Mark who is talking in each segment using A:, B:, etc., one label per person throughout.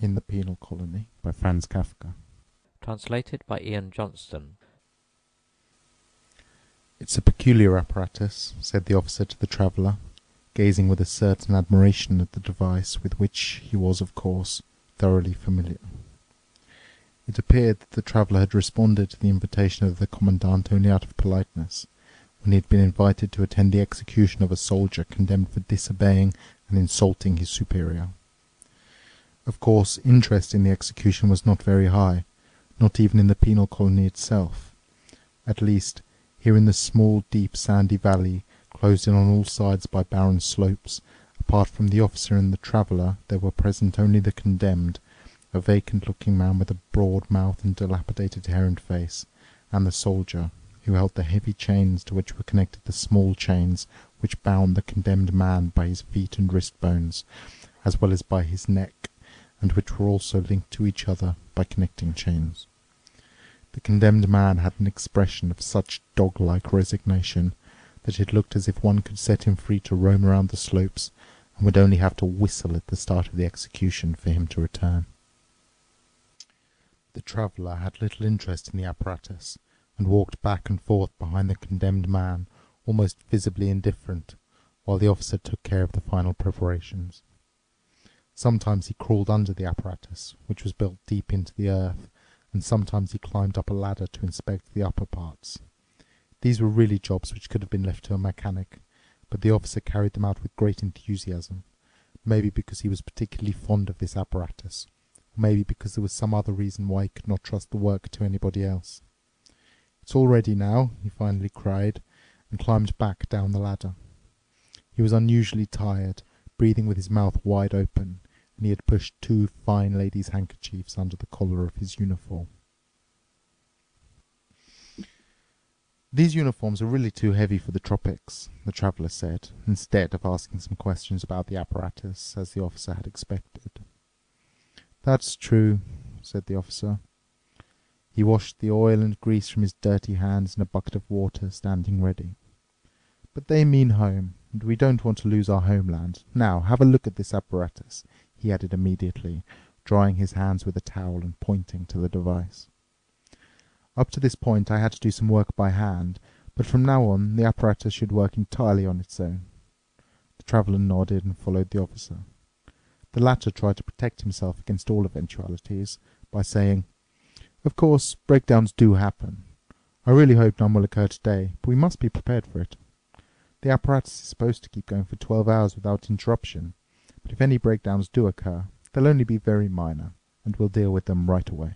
A: in the Penal Colony by Franz Kafka.
B: Translated by Ian Johnston.
A: It's a peculiar apparatus, said the officer to the traveller, gazing with a certain admiration at the device with which he was, of course, thoroughly familiar. It appeared that the traveller had responded to the invitation of the Commandant only out of politeness, when he had been invited to attend the execution of a soldier condemned for disobeying and insulting his superior. Of course, interest in the execution was not very high, not even in the penal colony itself. At least, here in the small, deep, sandy valley, closed in on all sides by barren slopes, apart from the officer and the traveller, there were present only the condemned, a vacant-looking man with a broad mouth and dilapidated hair and face, and the soldier, who held the heavy chains to which were connected the small chains which bound the condemned man by his feet and wrist bones, as well as by his neck, and which were also linked to each other by connecting chains. The condemned man had an expression of such dog-like resignation that it looked as if one could set him free to roam around the slopes and would only have to whistle at the start of the execution for him to return. The traveller had little interest in the apparatus, and walked back and forth behind the condemned man, almost visibly indifferent, while the officer took care of the final preparations. Sometimes he crawled under the apparatus, which was built deep into the earth, and sometimes he climbed up a ladder to inspect the upper parts. These were really jobs which could have been left to a mechanic, but the officer carried them out with great enthusiasm, maybe because he was particularly fond of this apparatus, or maybe because there was some other reason why he could not trust the work to anybody else. It's all ready now, he finally cried, and climbed back down the ladder. He was unusually tired, breathing with his mouth wide open, and he had pushed two fine ladies' handkerchiefs under the collar of his uniform. These uniforms are really too heavy for the tropics, the traveller said, instead of asking some questions about the apparatus, as the officer had expected. That's true, said the officer. He washed the oil and grease from his dirty hands in a bucket of water standing ready. But they mean home, and we don't want to lose our homeland. Now, have a look at this apparatus he added immediately, drying his hands with a towel and pointing to the device. Up to this point I had to do some work by hand, but from now on the apparatus should work entirely on its own. The traveller nodded and followed the officer. The latter tried to protect himself against all eventualities by saying, Of course, breakdowns do happen. I really hope none will occur today, but we must be prepared for it. The apparatus is supposed to keep going for twelve hours without interruption, but if any breakdowns do occur, they'll only be very minor, and we'll deal with them right away.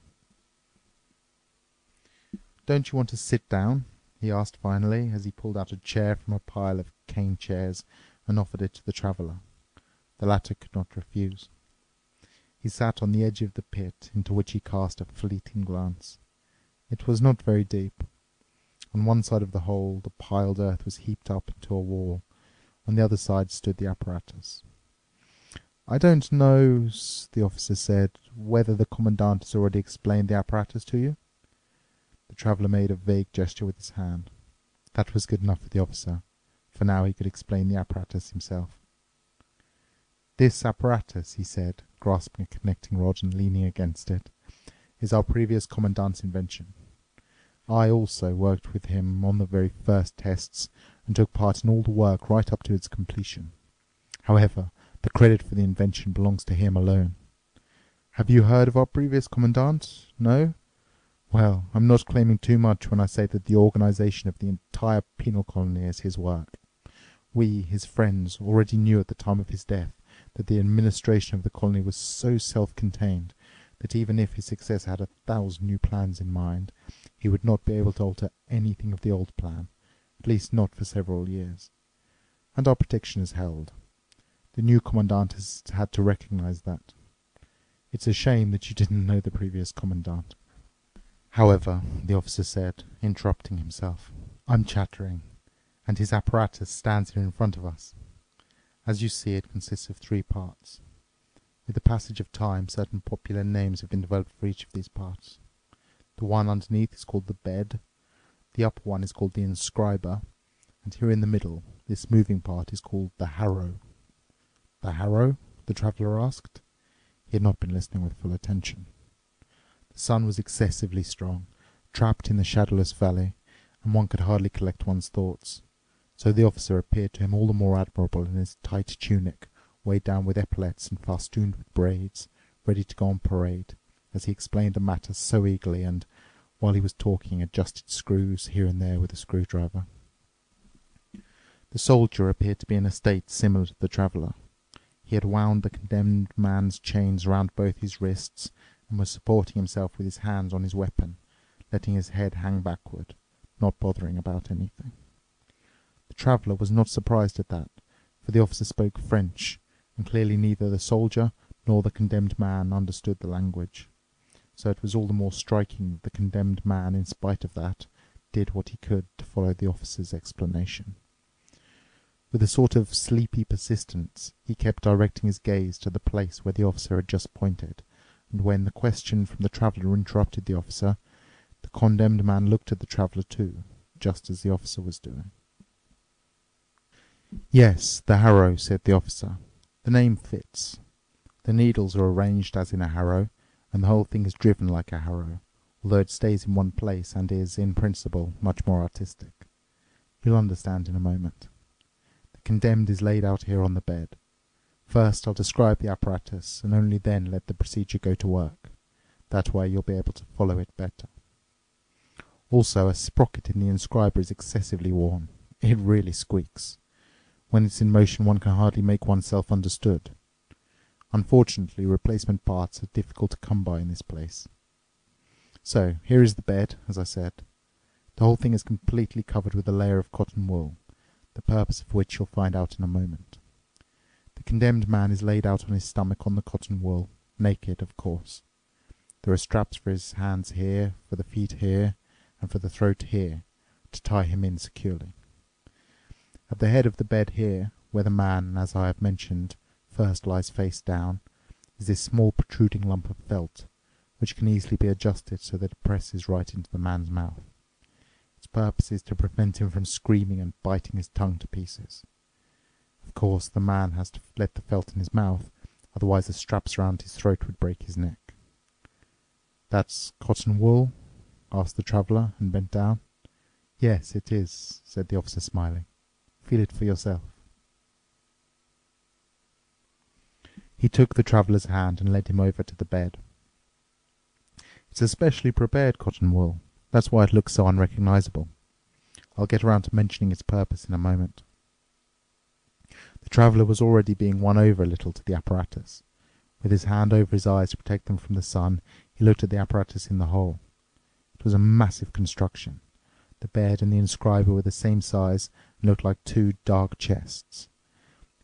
A: Don't you want to sit down? he asked finally, as he pulled out a chair from a pile of cane chairs and offered it to the traveller. The latter could not refuse. He sat on the edge of the pit, into which he cast a fleeting glance. It was not very deep. On one side of the hole the piled earth was heaped up into a wall. On the other side stood the apparatus. I don't know, the officer said, whether the Commandant has already explained the apparatus to you. The traveller made a vague gesture with his hand. That was good enough for the officer, for now he could explain the apparatus himself. This apparatus, he said, grasping a connecting rod and leaning against it, is our previous Commandant's invention. I also worked with him on the very first tests and took part in all the work right up to its completion. However, the credit for the invention belongs to him alone. Have you heard of our previous commandant? No? Well, I'm not claiming too much when I say that the organization of the entire penal colony is his work. We, his friends, already knew at the time of his death that the administration of the colony was so self-contained that even if his successor had a thousand new plans in mind, he would not be able to alter anything of the old plan, at least not for several years. And our prediction is held. The new commandant has had to recognize that. It's a shame that you didn't know the previous commandant. However, the officer said, interrupting himself, I'm chattering, and his apparatus stands here in front of us. As you see, it consists of three parts. With the passage of time, certain popular names have been developed for each of these parts. The one underneath is called the bed, the upper one is called the inscriber, and here in the middle, this moving part is called the harrow. The harrow? the traveller asked. He had not been listening with full attention. The sun was excessively strong, trapped in the shadowless valley, and one could hardly collect one's thoughts. So the officer appeared to him all the more admirable in his tight tunic, weighed down with epaulets and festooned with braids, ready to go on parade, as he explained the matter so eagerly and, while he was talking, adjusted screws here and there with a screwdriver. The soldier appeared to be in a state similar to the traveller. He had wound the condemned man's chains round both his wrists, and was supporting himself with his hands on his weapon, letting his head hang backward, not bothering about anything. The traveller was not surprised at that, for the officer spoke French, and clearly neither the soldier nor the condemned man understood the language. So it was all the more striking that the condemned man, in spite of that, did what he could to follow the officer's explanation. With a sort of sleepy persistence, he kept directing his gaze to the place where the officer had just pointed, and when the question from the traveller interrupted the officer, the condemned man looked at the traveller too, just as the officer was doing. Yes, the harrow, said the officer. The name fits. The needles are arranged as in a harrow, and the whole thing is driven like a harrow, although it stays in one place and is, in principle, much more artistic. You'll understand in a moment. Condemned is laid out here on the bed. First I'll describe the apparatus, and only then let the procedure go to work. That way you'll be able to follow it better. Also, a sprocket in the inscriber is excessively worn. It really squeaks. When it's in motion one can hardly make oneself understood. Unfortunately, replacement parts are difficult to come by in this place. So, here is the bed, as I said. The whole thing is completely covered with a layer of cotton wool, the purpose of which you'll find out in a moment. The condemned man is laid out on his stomach on the cotton wool, naked, of course. There are straps for his hands here, for the feet here, and for the throat here, to tie him in securely. At the head of the bed here, where the man, as I have mentioned, first lies face down, is this small protruding lump of felt, which can easily be adjusted so that it presses right into the man's mouth. Purpose is to prevent him from screaming and biting his tongue to pieces. Of course, the man has to let the felt in his mouth, otherwise the straps around his throat would break his neck. That's cotton wool? asked the traveller, and bent down. Yes, it is, said the officer, smiling. Feel it for yourself. He took the traveller's hand and led him over to the bed. It's a specially prepared cotton wool. That's why it looks so unrecognizable. I'll get around to mentioning its purpose in a moment. The traveller was already being won over a little to the apparatus. With his hand over his eyes to protect them from the sun, he looked at the apparatus in the hole. It was a massive construction. The bed and the inscriber were the same size and looked like two dark chests.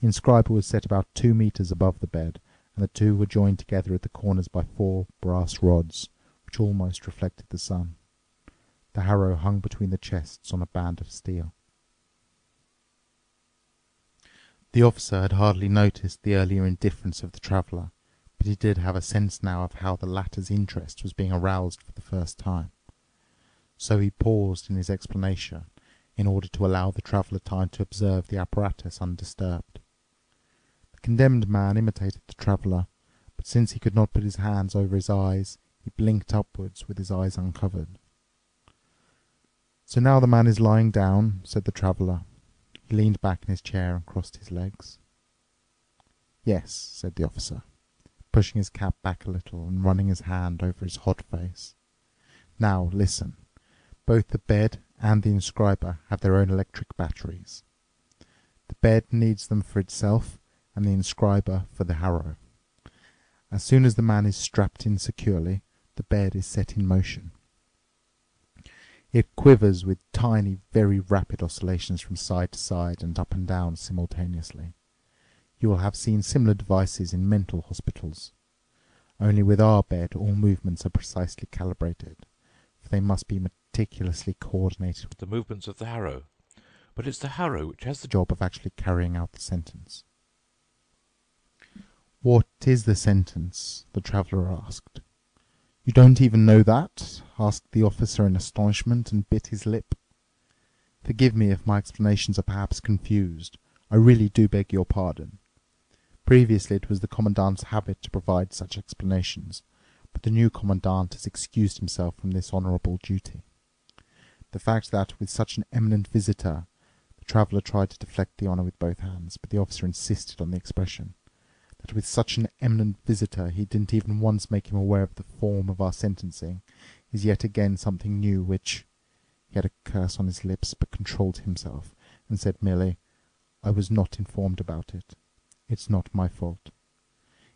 A: The inscriber was set about two meters above the bed, and the two were joined together at the corners by four brass rods, which almost reflected the sun. The harrow hung between the chests on a band of steel. The officer had hardly noticed the earlier indifference of the traveller, but he did have a sense now of how the latter's interest was being aroused for the first time. So he paused in his explanation in order to allow the traveller time to observe the apparatus undisturbed. The condemned man imitated the traveller, but since he could not put his hands over his eyes, he blinked upwards with his eyes uncovered. So now the man is lying down, said the traveller. He leaned back in his chair and crossed his legs. Yes, said the officer, pushing his cap back a little and running his hand over his hot face. Now, listen. Both the bed and the inscriber have their own electric batteries. The bed needs them for itself, and the inscriber for the harrow. As soon as the man is strapped in securely, the bed is set in motion. It quivers with tiny, very rapid oscillations from side to side and up and down simultaneously. You will have seen similar devices in mental hospitals. Only with our bed all movements are precisely calibrated, for they must be meticulously coordinated with
C: the movements of the harrow. But it's the harrow which has the
A: job of actually carrying out the sentence. What is the sentence? the traveller asked. You don't even know that? asked the officer in astonishment, and bit his lip. Forgive me if my explanations are perhaps confused. I really do beg your pardon. Previously it was the Commandant's habit to provide such explanations, but the new Commandant has excused himself from this honourable duty. The fact that, with such an eminent visitor, the traveller tried to deflect the honour with both hands, but the officer insisted on the expression, that with such an eminent visitor he didn't even once make him aware of the form of our sentencing, is yet again something new which... He had a curse on his lips, but controlled himself, and said merely, I was not informed about it. It's not my fault.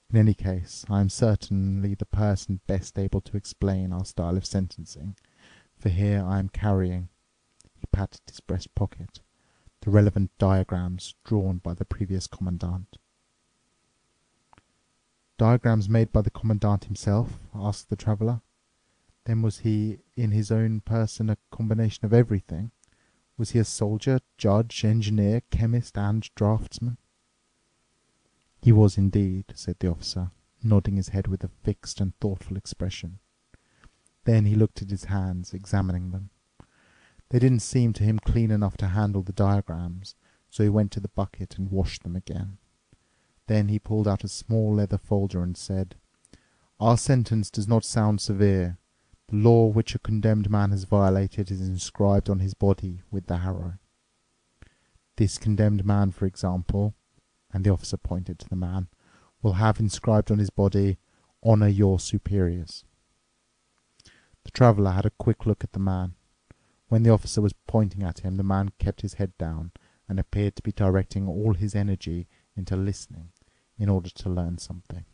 A: In any case, I am certainly the person best able to explain our style of sentencing, for here I am carrying"—he patted his breast pocket—"the relevant diagrams drawn by the previous Commandant." "Diagrams made by the Commandant himself?" asked the Traveller. "Then was he in his own person a combination of everything? Was he a soldier, judge, engineer, chemist, and draughtsman?" "He was indeed," said the Officer, nodding his head with a fixed and thoughtful expression. Then he looked at his hands, examining them. They didn't seem to him clean enough to handle the diagrams, so he went to the bucket and washed them again. Then he pulled out a small leather folder and said, "Our sentence does not sound severe. The law which a condemned man has violated is inscribed on his body with the harrow. This condemned man, for example," and the officer pointed to the man, "will have inscribed on his body, 'Honour your superiors. The Traveller had a quick look at the man. When the Officer was pointing at him the man kept his head down, and appeared to be directing all his energy into listening, in order to learn something.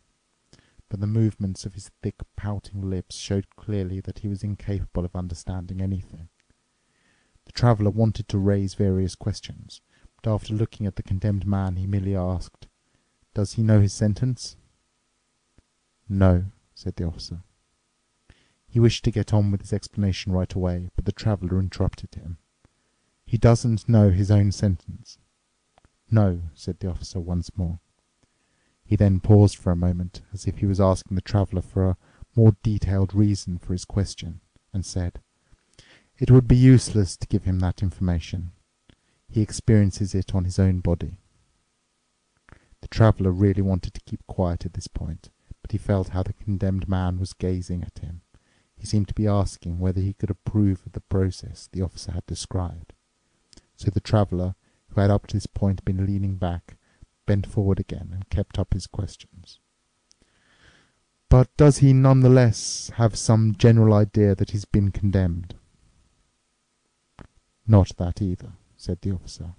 A: But the movements of his thick, pouting lips showed clearly that he was incapable of understanding anything. The Traveller wanted to raise various questions, but after looking at the condemned man he merely asked, "Does he know his sentence?" "No," said the Officer. He wished to get on with his explanation right away, but the Traveller interrupted him. "He doesn't know his own sentence." "No," said the Officer once more. He then paused for a moment, as if he was asking the Traveller for a more detailed reason for his question, and said, "It would be useless to give him that information. He experiences it on his own body." The Traveller really wanted to keep quiet at this point, but he felt how the condemned man was gazing at him. He seemed to be asking whether he could approve of the process the Officer had described. So the Traveller, who had up to this point been leaning back, bent forward again and kept up his questions. "But does he none the less have some general idea that he's been condemned?" "Not that either," said the Officer.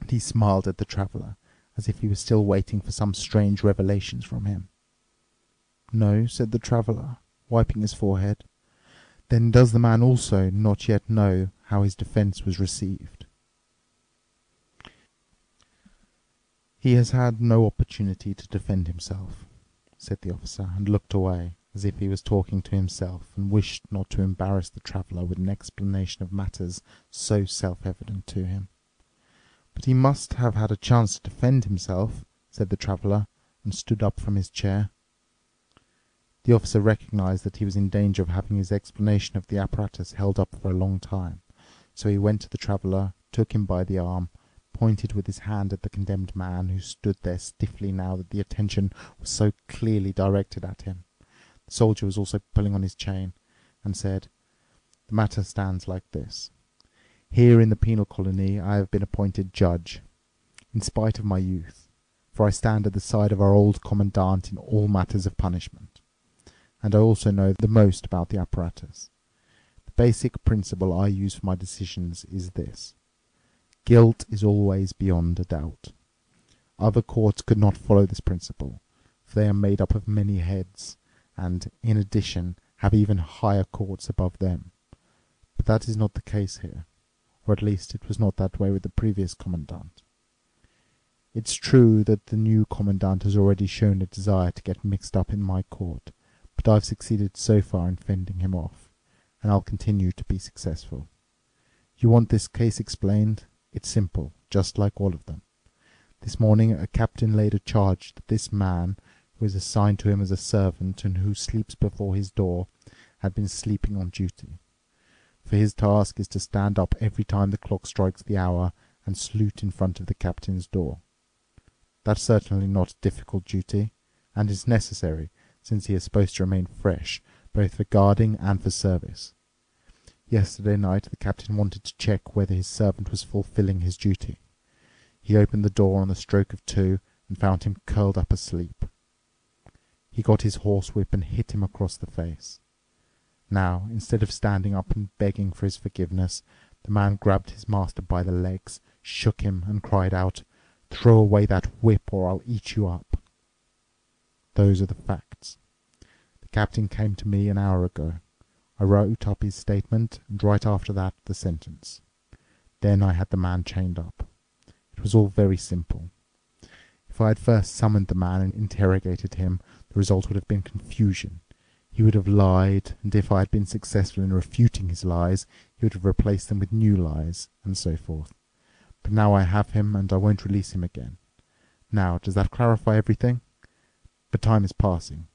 A: And he smiled at the Traveller, as if he was still waiting for some strange revelations from him. "No?" said the Traveller wiping his forehead. Then does the man also not yet know how his defence was received? He has had no opportunity to defend himself, said the officer, and looked away, as if he was talking to himself, and wished not to embarrass the traveller with an explanation of matters so self-evident to him. But he must have had a chance to defend himself, said the traveller, and stood up from his chair. The officer recognized that he was in danger of having his explanation of the apparatus held up for a long time, so he went to the Traveller, took him by the arm, pointed with his hand at the condemned man, who stood there stiffly now that the attention was so clearly directed at him. The soldier was also pulling on his chain, and said, "The matter stands like this. Here in the penal colony I have been appointed judge, in spite of my youth, for I stand at the side of our old commandant in all matters of punishment and I also know the most about the apparatus. The basic principle I use for my decisions is this. Guilt is always beyond a doubt. Other courts could not follow this principle, for they are made up of many heads, and, in addition, have even higher courts above them. But that is not the case here, or at least it was not that way with the previous commandant. It's true that the new commandant has already shown a desire to get mixed up in my court, but I've succeeded so far in fending him off, and I'll continue to be successful. You want this case explained? It's simple, just like all of them. This morning a captain laid a charge that this man, who is assigned to him as a servant and who sleeps before his door, had been sleeping on duty. For his task is to stand up every time the clock strikes the hour and salute in front of the captain's door. That's certainly not a difficult duty, and is necessary, since he is supposed to remain fresh, both for guarding and for service. Yesterday night the captain wanted to check whether his servant was fulfilling his duty. He opened the door on the stroke of two and found him curled up asleep. He got his horsewhip and hit him across the face. Now, instead of standing up and begging for his forgiveness, the man grabbed his master by the legs, shook him, and cried out, Throw away that whip or I'll eat you up. Those are the facts. The captain came to me an hour ago. I wrote up his statement, and right after that the sentence. Then I had the man chained up. It was all very simple. If I had first summoned the man and interrogated him, the result would have been confusion. He would have lied, and if I had been successful in refuting his lies, he would have replaced them with new lies, and so forth. But now I have him, and I won't release him again. Now, does that clarify everything? But time is passing.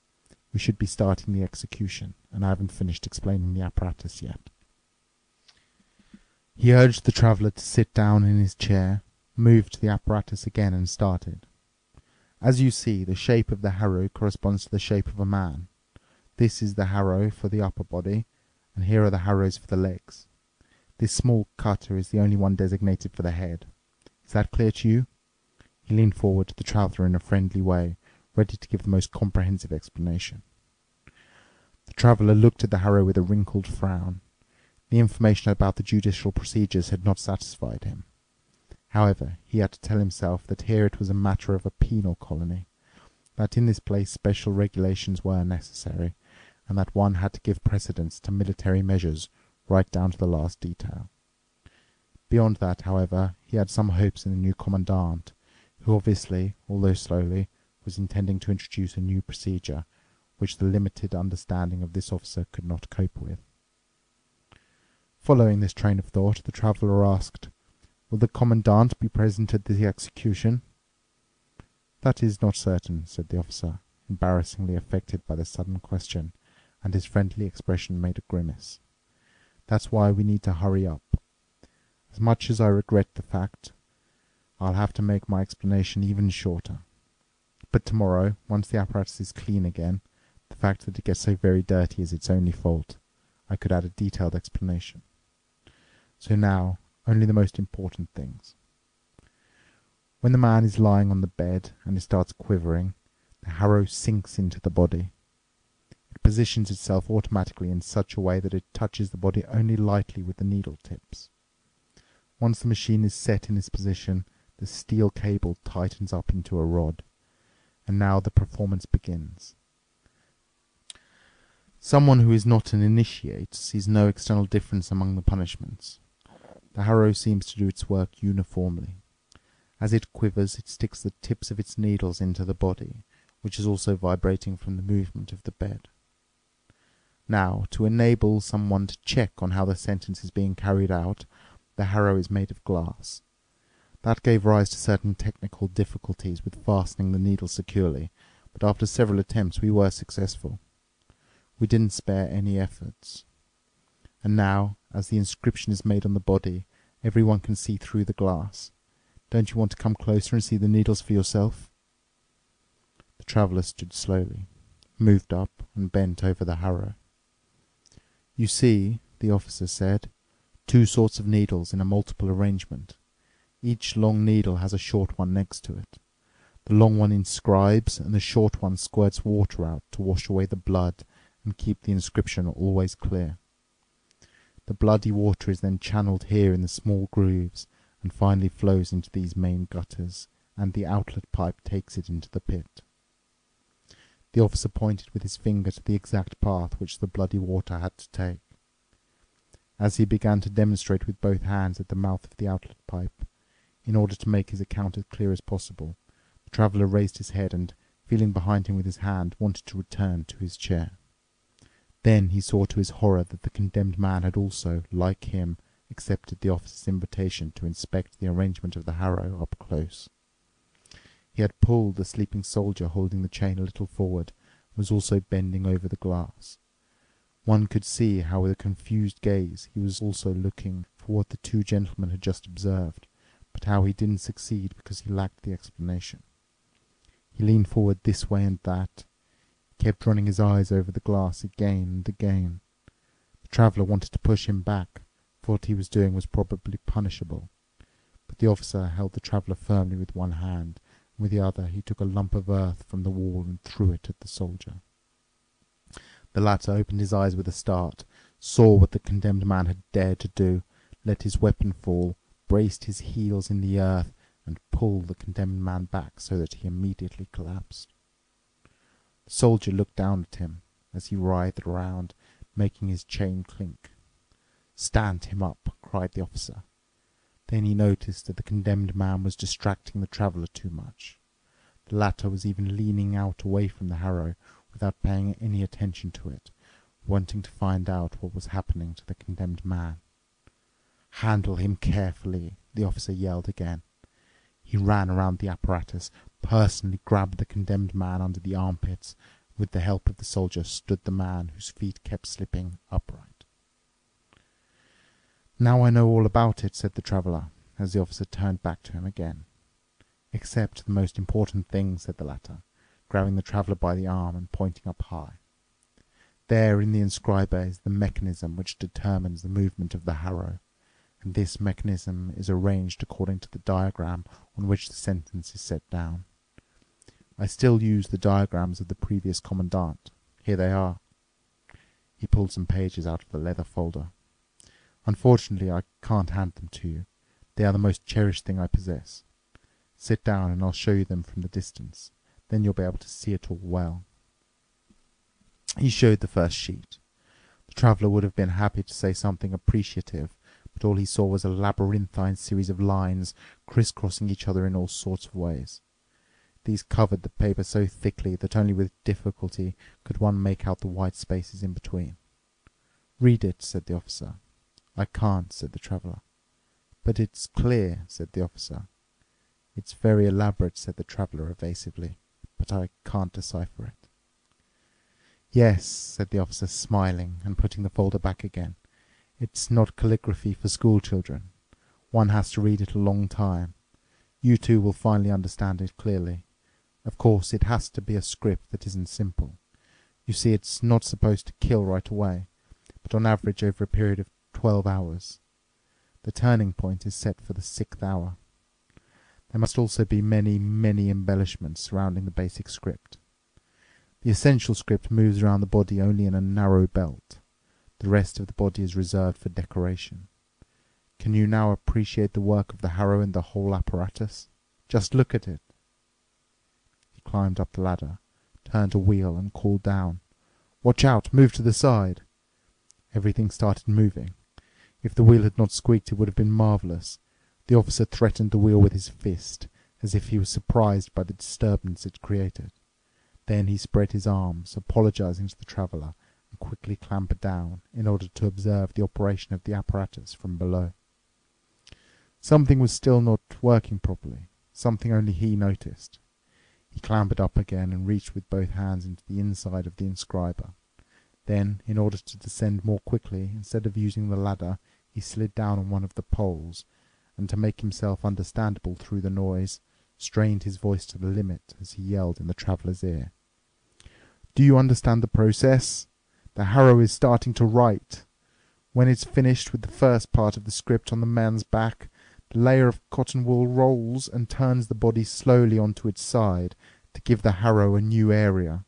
A: We should be starting the execution, and I haven't finished explaining the apparatus yet. He urged the traveller to sit down in his chair, moved the apparatus again, and started. As you see, the shape of the harrow corresponds to the shape of a man. This is the harrow for the upper body, and here are the harrows for the legs. This small cutter is the only one designated for the head. Is that clear to you? He leaned forward to the traveller in a friendly way, ready to give the most comprehensive explanation. The traveller looked at the harrow with a wrinkled frown. The information about the judicial procedures had not satisfied him. However, he had to tell himself that here it was a matter of a penal colony, that in this place special regulations were necessary, and that one had to give precedence to military measures right down to the last detail. Beyond that, however, he had some hopes in the new commandant, who obviously, although slowly, was intending to introduce a new procedure which the limited understanding of this officer could not cope with. Following this train of thought, the traveller asked, Will the commandant be present at the execution? That is not certain, said the officer, embarrassingly affected by the sudden question, and his friendly expression made a grimace. That's why we need to hurry up. As much as I regret the fact, I'll have to make my explanation even shorter. But tomorrow, once the apparatus is clean again, fact that it gets so very dirty is its only fault. I could add a detailed explanation. So now, only the most important things. When the man is lying on the bed and it starts quivering, the harrow sinks into the body. It positions itself automatically in such a way that it touches the body only lightly with the needle tips. Once the machine is set in this position, the steel cable tightens up into a rod. And now the performance begins. Someone who is not an initiate sees no external difference among the punishments. The harrow seems to do its work uniformly. As it quivers, it sticks the tips of its needles into the body, which is also vibrating from the movement of the bed. Now, to enable someone to check on how the sentence is being carried out, the harrow is made of glass. That gave rise to certain technical difficulties with fastening the needle securely, but after several attempts we were successful. We didn't spare any efforts. And now, as the inscription is made on the body, everyone can see through the glass. Don't you want to come closer and see the needles for yourself? The traveller stood slowly, moved up, and bent over the harrow. You see, the officer said, two sorts of needles in a multiple arrangement. Each long needle has a short one next to it. The long one inscribes, and the short one squirts water out to wash away the blood and keep the inscription always clear. The bloody water is then channeled here in the small grooves and finally flows into these main gutters, and the outlet pipe takes it into the pit. The officer pointed with his finger to the exact path which the bloody water had to take. As he began to demonstrate with both hands at the mouth of the outlet pipe, in order to make his account as clear as possible, the traveller raised his head and, feeling behind him with his hand, wanted to return to his chair. Then he saw to his horror that the condemned man had also, like him, accepted the officer's invitation to inspect the arrangement of the harrow up close. He had pulled the sleeping soldier holding the chain a little forward, and was also bending over the glass. One could see how with a confused gaze he was also looking for what the two gentlemen had just observed, but how he didn't succeed because he lacked the explanation. He leaned forward this way and that. Kept running his eyes over the glass again and again. The Traveler wanted to push him back, for what he was doing was probably punishable. But the officer held the Traveler firmly with one hand, and with the other he took a lump of earth from the wall and threw it at the soldier. The latter opened his eyes with a start, saw what the condemned man had dared to do, let his weapon fall, braced his heels in the earth, and pulled the condemned man back so that he immediately collapsed. The soldier looked down at him as he writhed around, making his chain clink. Stand him up, cried the officer. Then he noticed that the condemned man was distracting the traveller too much. The latter was even leaning out away from the harrow without paying any attention to it, wanting to find out what was happening to the condemned man. Handle him carefully, the officer yelled again. He ran around the apparatus, personally grabbed the condemned man under the armpits, with the help of the soldier stood the man whose feet kept slipping upright. Now I know all about it, said the traveller, as the officer turned back to him again. Except the most important thing, said the latter, grabbing the traveller by the arm and pointing up high. There in the inscriber is the mechanism which determines the movement of the harrow and this mechanism is arranged according to the diagram on which the sentence is set down. I still use the diagrams of the previous commandant. Here they are. He pulled some pages out of the leather folder. Unfortunately, I can't hand them to you. They are the most cherished thing I possess. Sit down and I'll show you them from the distance. Then you'll be able to see it all well. He showed the first sheet. The traveller would have been happy to say something appreciative but all he saw was a labyrinthine series of lines crisscrossing each other in all sorts of ways. These covered the paper so thickly that only with difficulty could one make out the white spaces in between. Read it, said the officer. I can't, said the traveller. But it's clear, said the officer. It's very elaborate, said the traveller evasively, but I can't decipher it. Yes, said the officer, smiling and putting the folder back again. It's not calligraphy for school children. One has to read it a long time. You two will finally understand it clearly. Of course, it has to be a script that isn't simple. You see, it's not supposed to kill right away, but on average over a period of 12 hours. The turning point is set for the sixth hour. There must also be many, many embellishments surrounding the basic script. The essential script moves around the body only in a narrow belt. The rest of the body is reserved for decoration. Can you now appreciate the work of the harrow and the whole apparatus? Just look at it. He climbed up the ladder, turned a wheel, and called down. Watch out! Move to the side! Everything started moving. If the wheel had not squeaked it would have been marvellous. The officer threatened the wheel with his fist, as if he was surprised by the disturbance it created. Then he spread his arms, apologizing to the traveller, and quickly clambered down in order to observe the operation of the apparatus from below. Something was still not working properly, something only he noticed. He clambered up again and reached with both hands into the inside of the inscriber. Then, in order to descend more quickly, instead of using the ladder, he slid down on one of the poles, and to make himself understandable through the noise, strained his voice to the limit as he yelled in the traveller's ear. Do you understand the process? The harrow is starting to write. When it's finished with the first part of the script on the man's back, the layer of cotton wool rolls and turns the body slowly onto its side to give the harrow a new area.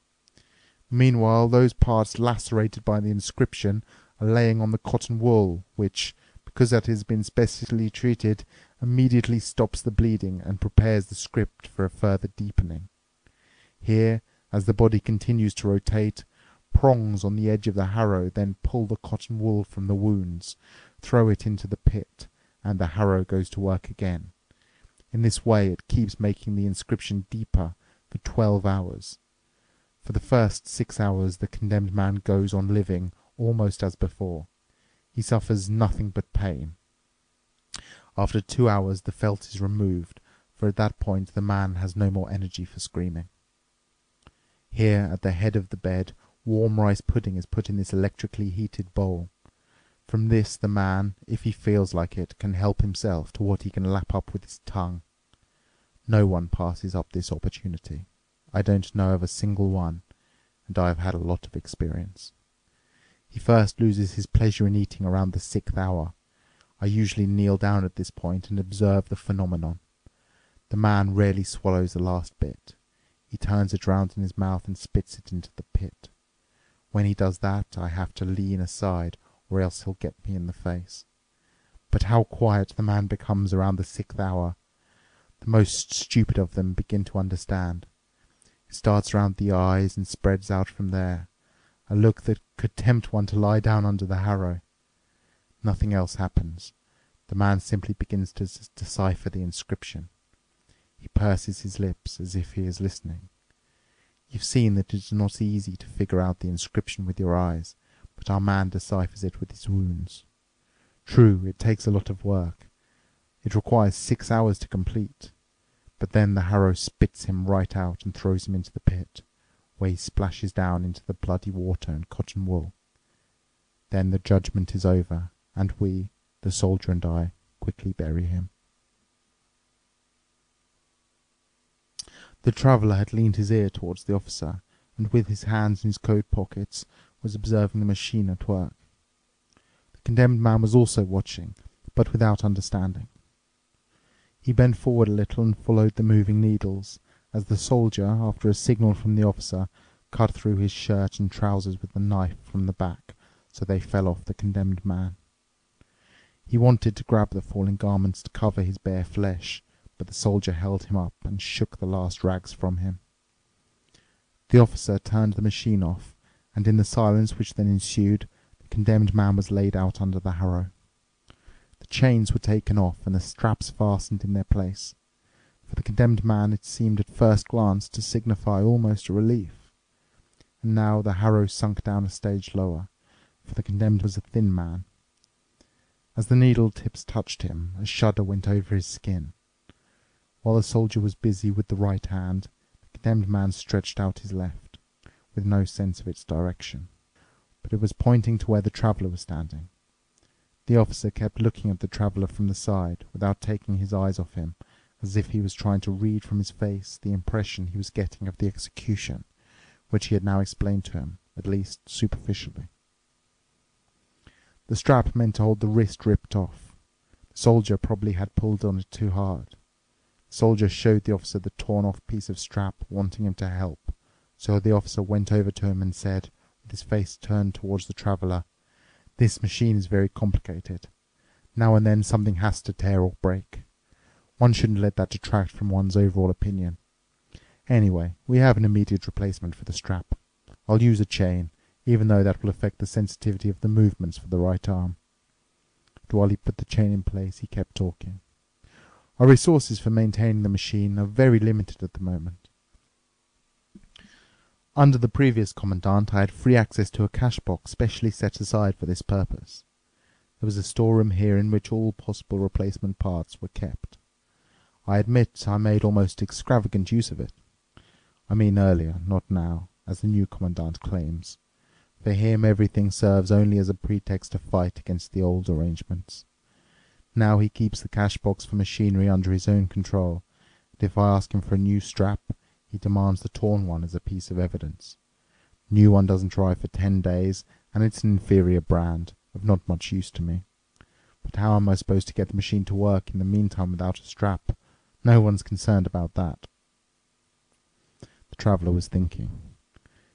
A: Meanwhile, those parts lacerated by the inscription are laying on the cotton wool, which, because that has been specially treated, immediately stops the bleeding and prepares the script for a further deepening. Here, as the body continues to rotate, prongs on the edge of the harrow then pull the cotton wool from the wounds, throw it into the pit, and the harrow goes to work again. In this way it keeps making the inscription deeper for twelve hours. For the first six hours the condemned man goes on living almost as before. He suffers nothing but pain. After two hours the felt is removed, for at that point the man has no more energy for screaming. Here at the head of the bed Warm rice pudding is put in this electrically heated bowl. From this the man, if he feels like it, can help himself to what he can lap up with his tongue. No one passes up this opportunity. I don't know of a single one, and I have had a lot of experience. He first loses his pleasure in eating around the sixth hour. I usually kneel down at this point and observe the phenomenon. The man rarely swallows the last bit. He turns it round in his mouth and spits it into the pit. When he does that, I have to lean aside, or else he'll get me in the face. But how quiet the man becomes around the sixth hour! The most stupid of them begin to understand. It starts round the eyes and spreads out from there, a look that could tempt one to lie down under the harrow. Nothing else happens. The man simply begins to decipher the inscription. He purses his lips as if he is listening. You've seen that it is not easy to figure out the inscription with your eyes, but our man deciphers it with his wounds. True, it takes a lot of work. It requires six hours to complete. But then the harrow spits him right out and throws him into the pit, where he splashes down into the bloody water and cotton wool. Then the judgment is over, and we, the soldier and I, quickly bury him. The traveller had leaned his ear towards the officer, and with his hands in his coat pockets was observing the machine at work. The condemned man was also watching, but without understanding. He bent forward a little and followed the moving needles, as the soldier, after a signal from the officer, cut through his shirt and trousers with the knife from the back, so they fell off the condemned man. He wanted to grab the falling garments to cover his bare flesh, but the soldier held him up and shook the last rags from him. The officer turned the machine off, and in the silence which then ensued, the condemned man was laid out under the harrow. The chains were taken off and the straps fastened in their place. For the condemned man it seemed at first glance to signify almost a relief. And now the harrow sunk down a stage lower, for the condemned was a thin man. As the needle tips touched him, a shudder went over his skin. While the soldier was busy with the right hand, the condemned man stretched out his left, with no sense of its direction. But it was pointing to where the traveller was standing. The officer kept looking at the traveller from the side, without taking his eyes off him, as if he was trying to read from his face the impression he was getting of the execution, which he had now explained to him, at least superficially. The strap meant to hold the wrist ripped off. The soldier probably had pulled on it too hard. Soldier showed the officer the torn off piece of strap, wanting him to help, so the officer went over to him and said, with his face turned towards the traveller, This machine is very complicated. Now and then something has to tear or break. One shouldn't let that detract from one's overall opinion. Anyway, we have an immediate replacement for the strap. I'll use a chain, even though that will affect the sensitivity of the movements for the right arm. But While he put the chain in place, he kept talking. Our resources for maintaining the machine are very limited at the moment. Under the previous commandant, I had free access to a cash box specially set aside for this purpose. There was a storeroom here in which all possible replacement parts were kept. I admit I made almost extravagant use of it. I mean earlier, not now, as the new commandant claims. For him everything serves only as a pretext to fight against the old arrangements. Now he keeps the cash box for machinery under his own control, and if I ask him for a new strap, he demands the torn one as a piece of evidence. New one doesn't drive for ten days, and it's an inferior brand, of not much use to me. But how am I supposed to get the machine to work in the meantime without a strap? No one's concerned about that. The traveller was thinking.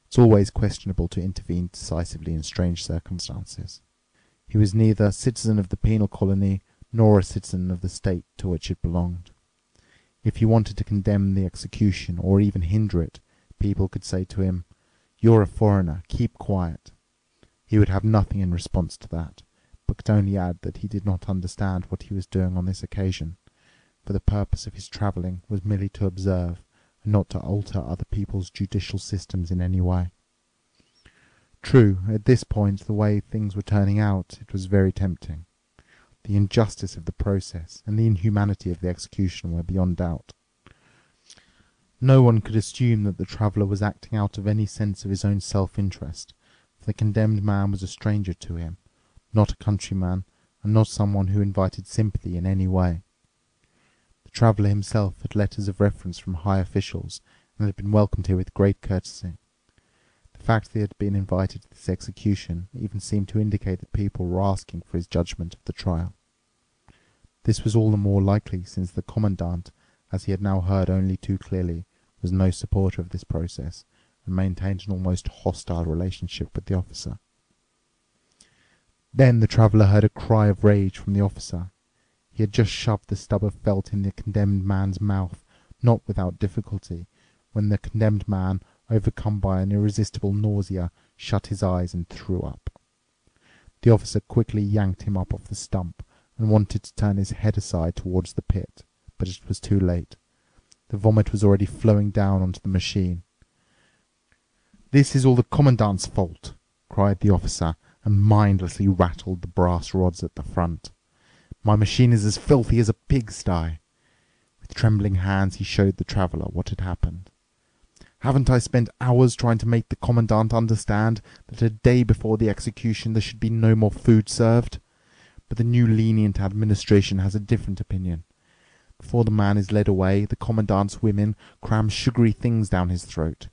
A: It's always questionable to intervene decisively in strange circumstances. He was neither citizen of the penal colony nor a citizen of the state to which it belonged. If he wanted to condemn the execution, or even hinder it, people could say to him, You're a foreigner, keep quiet. He would have nothing in response to that, but could only add that he did not understand what he was doing on this occasion, for the purpose of his travelling was merely to observe, and not to alter other people's judicial systems in any way. True, at this point, the way things were turning out, it was very tempting. The injustice of the process and the inhumanity of the execution were beyond doubt. No one could assume that the traveller was acting out of any sense of his own self-interest, for the condemned man was a stranger to him, not a countryman, and not someone who invited sympathy in any way. The traveller himself had letters of reference from high officials, and had been welcomed here with great courtesy. The fact that he had been invited to this execution even seemed to indicate that people were asking for his judgment of the trial. This was all the more likely since the Commandant, as he had now heard only too clearly, was no supporter of this process and maintained an almost hostile relationship with the officer. Then the traveller heard a cry of rage from the officer. He had just shoved the stub of felt in the condemned man's mouth, not without difficulty, when the condemned man, overcome by an irresistible nausea, shut his eyes and threw up. The officer quickly yanked him up off the stump and wanted to turn his head aside towards the pit, but it was too late. The vomit was already flowing down onto the machine. This is all the Commandant's fault, cried the officer, and mindlessly rattled the brass rods at the front. My machine is as filthy as a pigsty. With trembling hands he showed the traveller what had happened. Haven't I spent hours trying to make the Commandant understand that a day before the execution there should be no more food served? But the new lenient administration has a different opinion. Before the man is led away, the Commandant's women cram sugary things down his throat.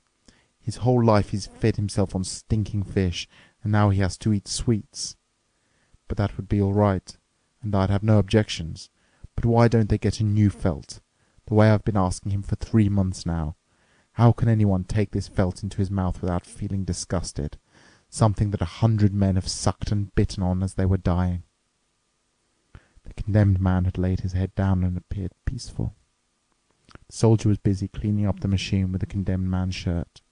A: His whole life he's fed himself on stinking fish, and now he has to eat sweets. But that would be all right, and I'd have no objections. But why don't they get a new felt? The way I've been asking him for three months now. How can anyone take this felt into his mouth without feeling disgusted? Something that a hundred men have sucked and bitten on as they were dying. The condemned man had laid his head down and appeared peaceful. The soldier was busy cleaning up the machine with the condemned man's shirt.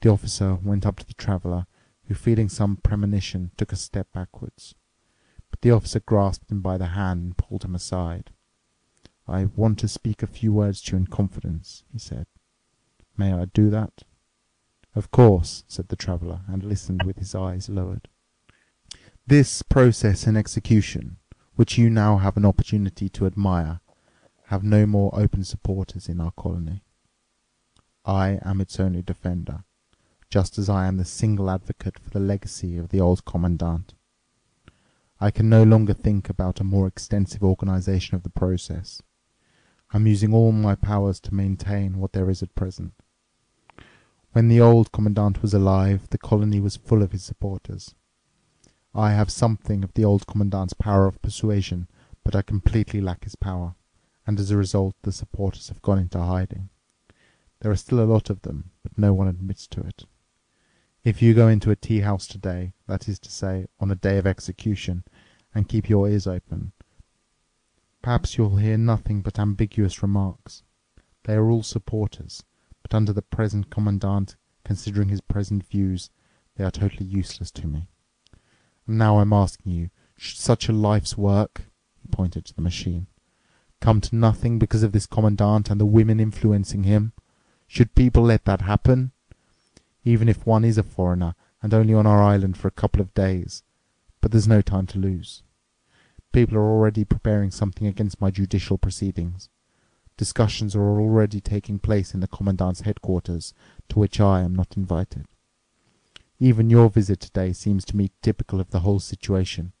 A: The officer went up to the traveller, who, feeling some premonition, took a step backwards. But the officer grasped him by the hand and pulled him aside. I want to speak a few words to you in confidence, he said. May I do that? Of course, said the traveller, and listened with his eyes lowered. This process and execution, which you now have an opportunity to admire, have no more open supporters in our colony. I am its only defender, just as I am the single advocate for the legacy of the old commandant. I can no longer think about a more extensive organization of the process. I'm using all my powers to maintain what there is at present. When the old commandant was alive, the colony was full of his supporters. I have something of the old commandant's power of persuasion, but I completely lack his power, and as a result the supporters have gone into hiding. There are still a lot of them, but no one admits to it. If you go into a tea house today, that is to say, on a day of execution, and keep your ears open, perhaps you'll hear nothing but ambiguous remarks. They are all supporters, but under the present commandant, considering his present views, they are totally useless to me. And now I'm asking you, should such a life's work, he pointed to the machine, come to nothing because of this commandant and the women influencing him? Should people let that happen? Even if one is a foreigner and only on our island for a couple of days. But there's no time to lose. People are already preparing something against my judicial proceedings. Discussions are already taking place in the Commandant's headquarters, to which I am not invited. Even your visit today seems to me typical of the whole situation.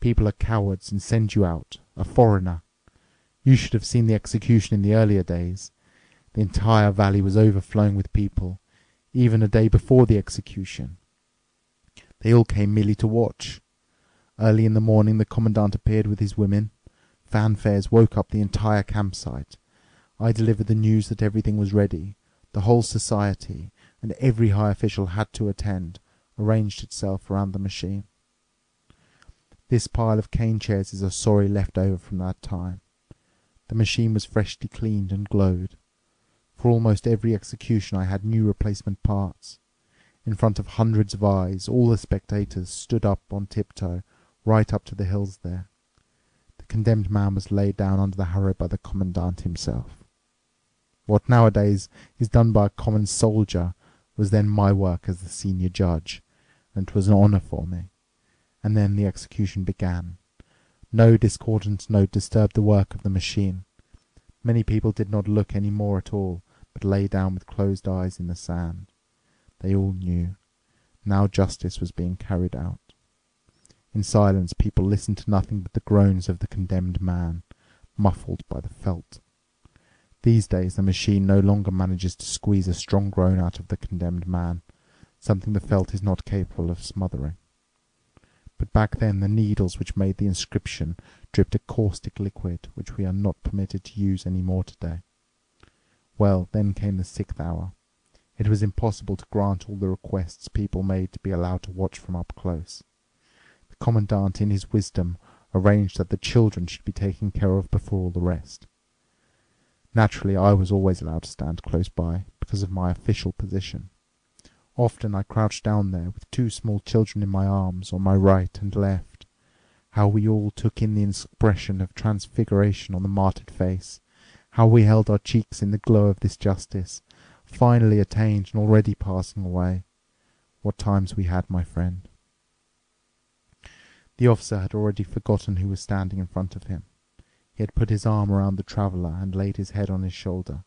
A: People are cowards and send you out, a foreigner. You should have seen the execution in the earlier days. The entire valley was overflowing with people, even a day before the execution. They all came merely to watch. Early in the morning the Commandant appeared with his women. Fanfares woke up the entire campsite. I delivered the news that everything was ready. The whole society, and every high official had to attend, arranged itself around the machine. This pile of cane chairs is a sorry leftover from that time. The machine was freshly cleaned and glowed. For almost every execution I had new replacement parts. In front of hundreds of eyes, all the spectators stood up on tiptoe, right up to the hills there condemned man was laid down under the harrow by the commandant himself. What nowadays is done by a common soldier was then my work as the senior judge, and 'twas an honour for me. And then the execution began. No discordant note disturbed the work of the machine. Many people did not look any more at all, but lay down with closed eyes in the sand. They all knew. Now justice was being carried out. In silence people listened to nothing but the groans of the condemned man, muffled by the felt. These days the machine no longer manages to squeeze a strong groan out of the condemned man, something the felt is not capable of smothering. But back then the needles which made the inscription dripped a caustic liquid which we are not permitted to use any more today. Well, then came the sixth hour. It was impossible to grant all the requests people made to be allowed to watch from up close. Commandant in his wisdom arranged that the children should be taken care of before all the rest. Naturally I was always allowed to stand close by, because of my official position. Often I crouched down there with two small children in my arms on my right and left. How we all took in the expression of transfiguration on the martyred face, how we held our cheeks in the glow of this justice, finally attained and already passing away. What times we had, my friend. The officer had already forgotten who was standing in front of him. He had put his arm around the traveller and laid his head on his shoulder.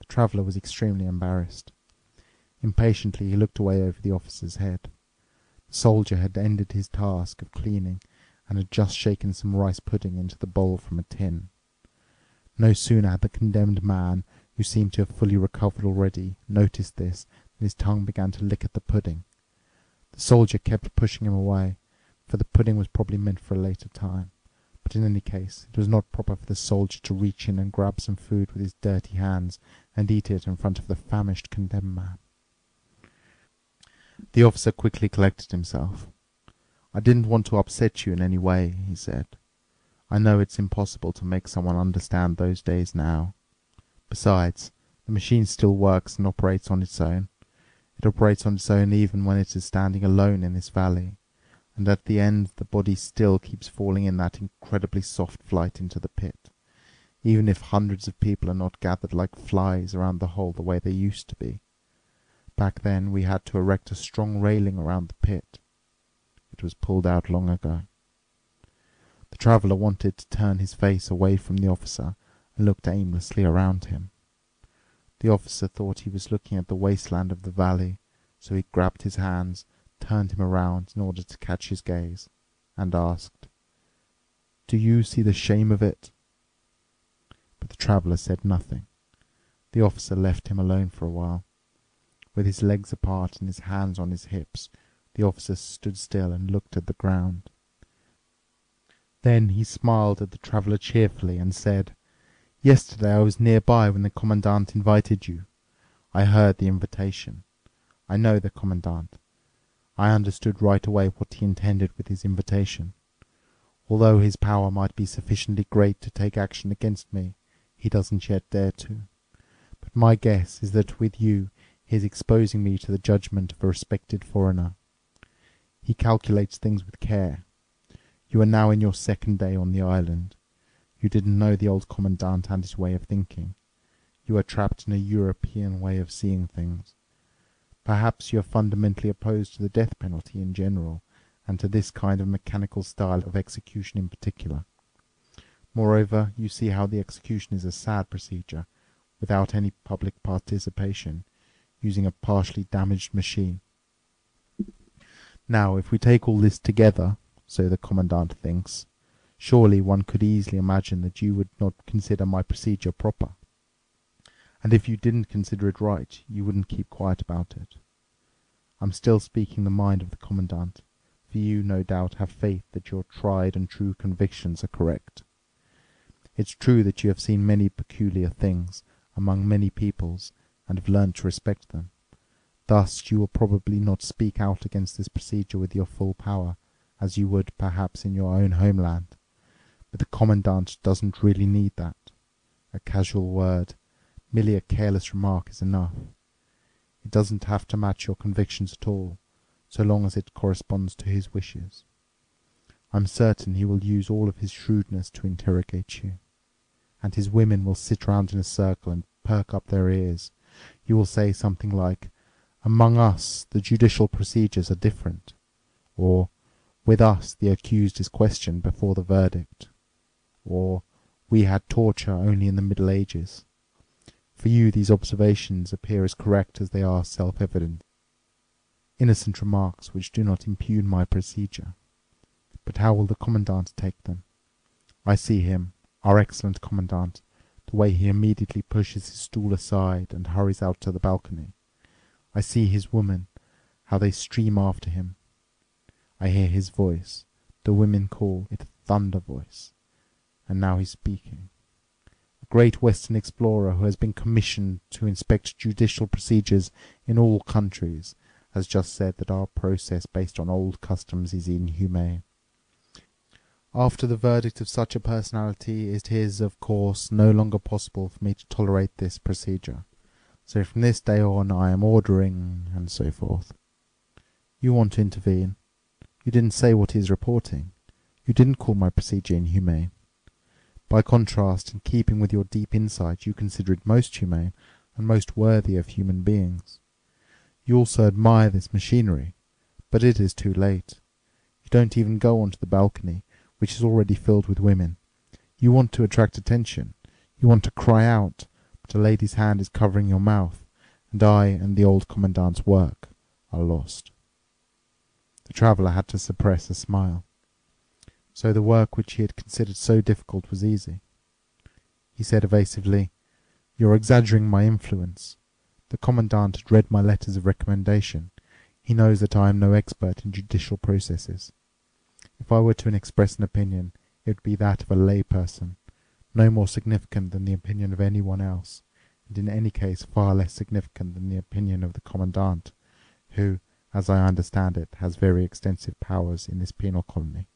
A: The traveller was extremely embarrassed. Impatiently he looked away over the officer's head. The soldier had ended his task of cleaning and had just shaken some rice pudding into the bowl from a tin. No sooner had the condemned man, who seemed to have fully recovered already, noticed this than his tongue began to lick at the pudding. The soldier kept pushing him away, for the pudding was probably meant for a later time. But in any case, it was not proper for the soldier to reach in and grab some food with his dirty hands and eat it in front of the famished condemned man. The officer quickly collected himself. I didn't want to upset you in any way, he said. I know it's impossible to make someone understand those days now. Besides, the machine still works and operates on its own. It operates on its own even when it is standing alone in this valley and at the end the body still keeps falling in that incredibly soft flight into the pit, even if hundreds of people are not gathered like flies around the hole the way they used to be. Back then we had to erect a strong railing around the pit. It was pulled out long ago. The traveller wanted to turn his face away from the officer and looked aimlessly around him. The officer thought he was looking at the wasteland of the valley, so he grabbed his hands turned him around in order to catch his gaze, and asked, Do you see the shame of it? But the traveller said nothing. The officer left him alone for a while. With his legs apart and his hands on his hips, the officer stood still and looked at the ground. Then he smiled at the traveller cheerfully and said, Yesterday I was nearby when the Commandant invited you. I heard the invitation. I know the Commandant. I understood right away what he intended with his invitation. Although his power might be sufficiently great to take action against me, he doesn't yet dare to. But my guess is that with you he is exposing me to the judgment of a respected foreigner. He calculates things with care. You are now in your second day on the island. You didn't know the old commandant and his way of thinking. You are trapped in a European way of seeing things. Perhaps you are fundamentally opposed to the death penalty in general, and to this kind of mechanical style of execution in particular. Moreover, you see how the execution is a sad procedure, without any public participation, using a partially damaged machine. Now, if we take all this together, so the Commandant thinks, surely one could easily imagine that you would not consider my procedure proper. And if you didn't consider it right, you wouldn't keep quiet about it. I'm still speaking the mind of the Commandant, for you, no doubt, have faith that your tried and true convictions are correct. It's true that you have seen many peculiar things among many peoples and have learned to respect them. Thus you will probably not speak out against this procedure with your full power, as you would, perhaps, in your own homeland. But the Commandant doesn't really need that. A casual word, Merely a careless remark is enough. It doesn't have to match your convictions at all, so long as it corresponds to his wishes. I'm certain he will use all of his shrewdness to interrogate you. And his women will sit round in a circle and perk up their ears. You will say something like, Among us, the judicial procedures are different. Or, With us, the accused is questioned before the verdict. Or, We had torture only in the Middle Ages. For you these observations appear as correct as they are self-evident. Innocent remarks which do not impugn my procedure. But how will the Commandant take them? I see him, our excellent Commandant, the way he immediately pushes his stool aside and hurries out to the balcony. I see his women, how they stream after him. I hear his voice, the women call it a thunder voice, and now he's speaking. Great Western explorer who has been commissioned to inspect judicial procedures in all countries has just said that our process based on old customs is inhumane. After the verdict of such a personality, it is, of course, no longer possible for me to tolerate this procedure. So from this day on I am ordering, and so forth. You want to intervene. You didn't say what he is reporting. You didn't call my procedure inhumane. By contrast, in keeping with your deep insight, you consider it most humane and most worthy of human beings. You also admire this machinery, but it is too late. You don't even go onto the balcony, which is already filled with women. You want to attract attention. You want to cry out, but a lady's hand is covering your mouth, and I and the old commandant's work are lost. The traveller had to suppress a smile. So the work which he had considered so difficult was easy. He said evasively, You're exaggerating my influence. The Commandant had read my letters of recommendation. He knows that I am no expert in judicial processes. If I were to express an opinion, it would be that of a lay person, no more significant than the opinion of anyone else, and in any case far less significant than the opinion of the Commandant, who, as I understand it, has very extensive powers in this penal colony.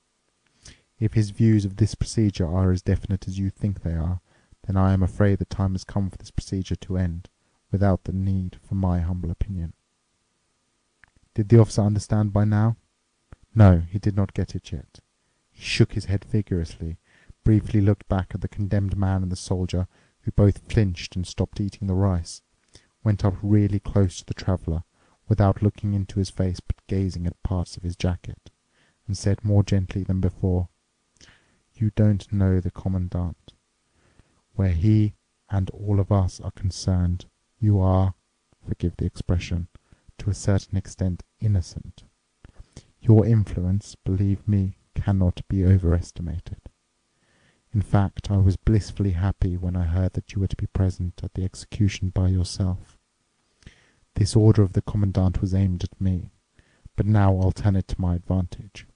A: If his views of this procedure are as definite as you think they are, then I am afraid the time has come for this procedure to end, without the need for my humble opinion. Did the officer understand by now? No, he did not get it yet. He shook his head vigorously, briefly looked back at the condemned man and the soldier, who both flinched and stopped eating the rice, went up really close to the traveller, without looking into his face but gazing at parts of his jacket, and said more gently than before, You don't know the Commandant. Where he and all of us are concerned, you are, forgive the expression, to a certain extent innocent. Your influence, believe me, cannot be overestimated. In fact, I was blissfully happy when I heard that you were to be present at the execution by yourself. This order of the Commandant was aimed at me, but now I'll turn it to my advantage.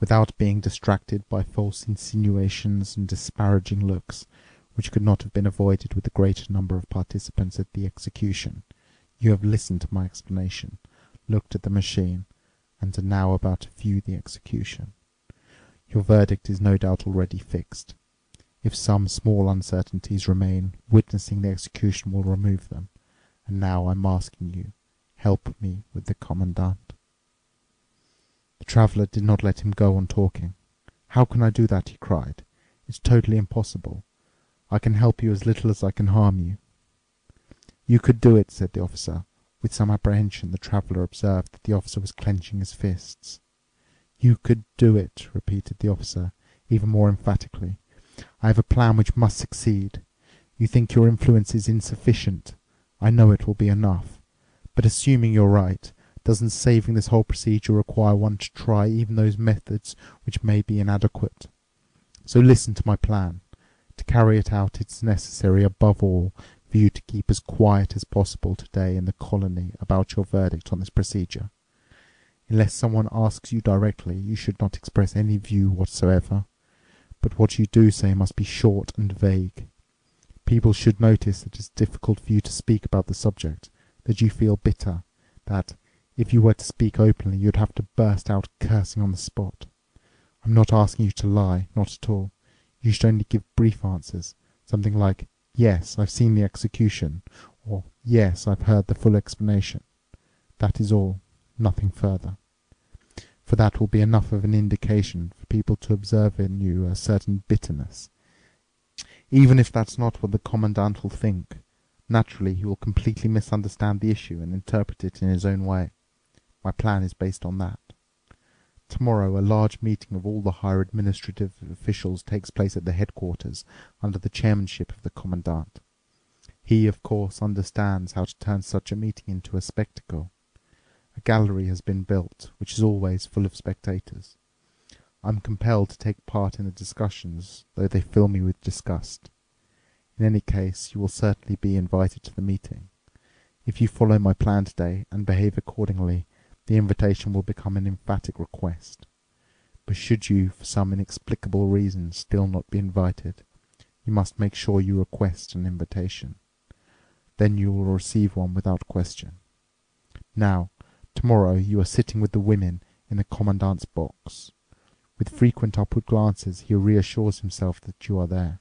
A: Without being distracted by false insinuations and disparaging looks, which could not have been avoided with the greater number of participants at the execution, you have listened to my explanation, looked at the machine, and are now about to view the execution. Your verdict is no doubt already fixed. If some small uncertainties remain, witnessing the execution will remove them. And now I'm asking you, help me with the Commandant. The traveller did not let him go on talking. How can I do that? he cried. It's totally impossible. I can help you as little as I can harm you. You could do it, said the officer. With some apprehension the traveller observed that the officer was clenching his fists. You could do it, repeated the officer, even more emphatically. I have a plan which must succeed. You think your influence is insufficient. I know it will be enough. But assuming you're right, doesn't saving this whole procedure require one to try even those methods which may be inadequate? So listen to my plan. To carry it out it's necessary, above all, for you to keep as quiet as possible today in the colony about your verdict on this procedure. Unless someone asks you directly, you should not express any view whatsoever. But what you do say must be short and vague. People should notice that it is difficult for you to speak about the subject, that you feel bitter, that, if you were to speak openly, you'd have to burst out cursing on the spot. I'm not asking you to lie, not at all. You should only give brief answers, something like, Yes, I've seen the execution, or Yes, I've heard the full explanation. That is all nothing further. For that will be enough of an indication for people to observe in you a certain bitterness. Even if that's not what the Commandant will think, naturally he will completely misunderstand the issue and interpret it in his own way. My plan is based on that. Tomorrow a large meeting of all the higher administrative officials takes place at the headquarters under the chairmanship of the Commandant. He, of course, understands how to turn such a meeting into a spectacle. A gallery has been built, which is always full of spectators. I am compelled to take part in the discussions, though they fill me with disgust. In any case, you will certainly be invited to the meeting. If you follow my plan today and behave accordingly, the invitation will become an emphatic request. But should you, for some inexplicable reason, still not be invited, you must make sure you request an invitation. Then you will receive one without question. Now, tomorrow you are sitting with the women in the commandant's box. With frequent upward glances he reassures himself that you are there.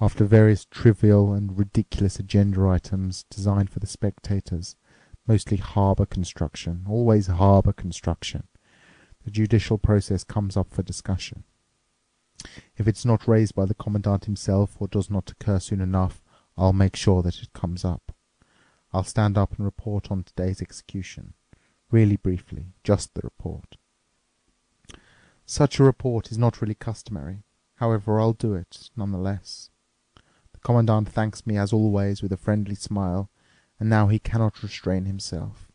A: After various trivial and ridiculous agenda items designed for the spectators, mostly harbour construction, always harbour construction, the judicial process comes up for discussion. If it's not raised by the commandant himself or does not occur soon enough, I'll make sure that it comes up. I'll stand up and report on today's execution. Really briefly, just the report. Such a report is not really customary. However, I'll do it, nonetheless. The Commandant thanks me as always with a friendly smile, and now he cannot restrain himself.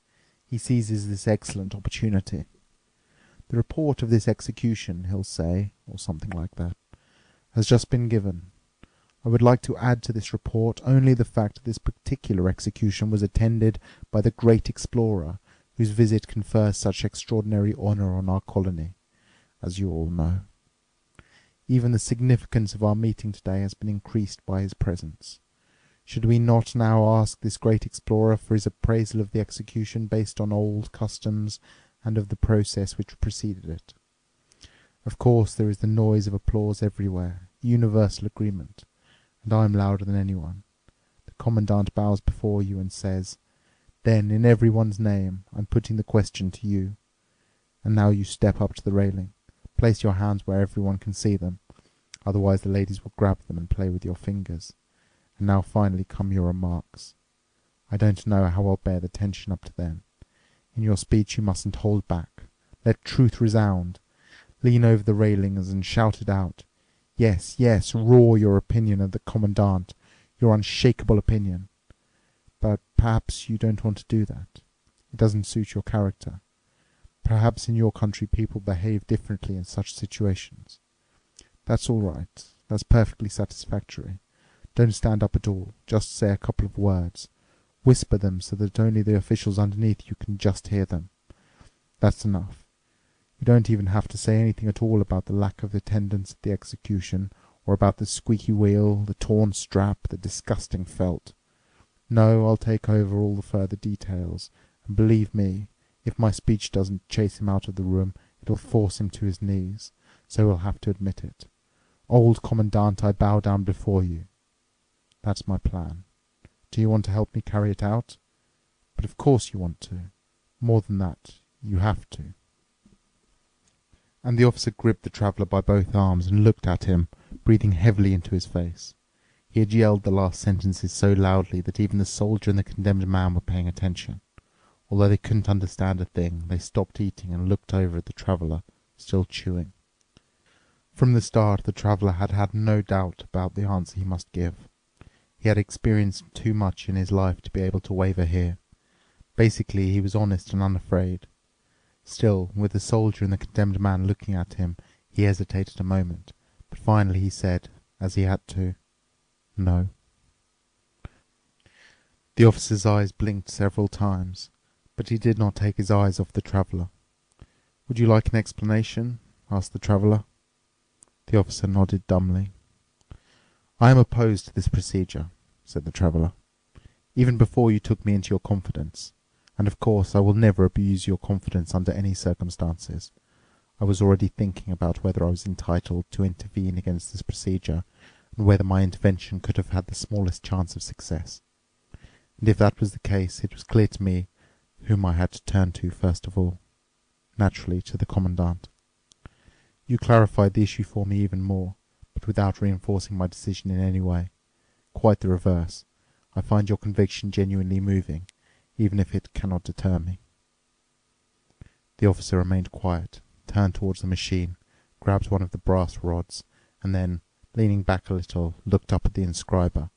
A: He seizes this excellent opportunity. The report of this execution, he'll say, or something like that, has just been given. I would like to add to this report only the fact that this particular execution was attended by the great explorer, whose visit confers such extraordinary honour on our colony, as you all know. Even the significance of our meeting today has been increased by his presence. Should we not now ask this great explorer for his appraisal of the execution based on old customs and of the process which preceded it? Of course there is the noise of applause everywhere, universal agreement, and I am louder than anyone. The Commandant bows before you and says, Then, in everyone's name, I'm putting the question to you. And now you step up to the railing. Place your hands where everyone can see them, otherwise the ladies will grab them and play with your fingers. And now finally come your remarks. I don't know how I'll bear the tension up to then. In your speech you mustn't hold back. Let truth resound. Lean over the railings and shout it out. Yes, yes, roar your opinion of the Commandant, your unshakable opinion. But perhaps you don't want to do that. It doesn't suit your character. Perhaps in your country people behave differently in such situations. That's all right. That's perfectly satisfactory. Don't stand up at all. Just say a couple of words. Whisper them so that only the officials underneath you can just hear them. That's enough. You don't even have to say anything at all about the lack of attendance at the execution, or about the squeaky wheel, the torn strap, the disgusting felt. No, I'll take over all the further details, and believe me, if my speech doesn't chase him out of the room, it'll force him to his knees, so he'll have to admit it. Old Commandant, I bow down before you. That's my plan. Do you want to help me carry it out? But of course you want to. More than that, you have to. And the officer gripped the traveller by both arms and looked at him, breathing heavily into his face. He had yelled the last sentences so loudly that even the soldier and the condemned man were paying attention. Although they couldn't understand a thing, they stopped eating and looked over at the traveller, still chewing. From the start the traveller had had no doubt about the answer he must give. He had experienced too much in his life to be able to waver here. Basically he was honest and unafraid. Still, with the soldier and the condemned man looking at him, he hesitated a moment, but finally he said, as he had to, No. The officer's eyes blinked several times, but he did not take his eyes off the traveller. Would you like an explanation? asked the traveller. The officer nodded dumbly. I am opposed to this procedure, said the traveller, even before you took me into your confidence, and of course I will never abuse your confidence under any circumstances. I was already thinking about whether I was entitled to intervene against this procedure, and whether my intervention could have had the smallest chance of success. And if that was the case, it was clear to me whom I had to turn to first of all. Naturally, to the Commandant. You clarified the issue for me even more, but without reinforcing my decision in any way. Quite the reverse. I find your conviction genuinely moving, even if it cannot deter me. The officer remained quiet, turned towards the machine, grabbed one of the brass rods, and then, leaning back a little, looked up at the inscriber,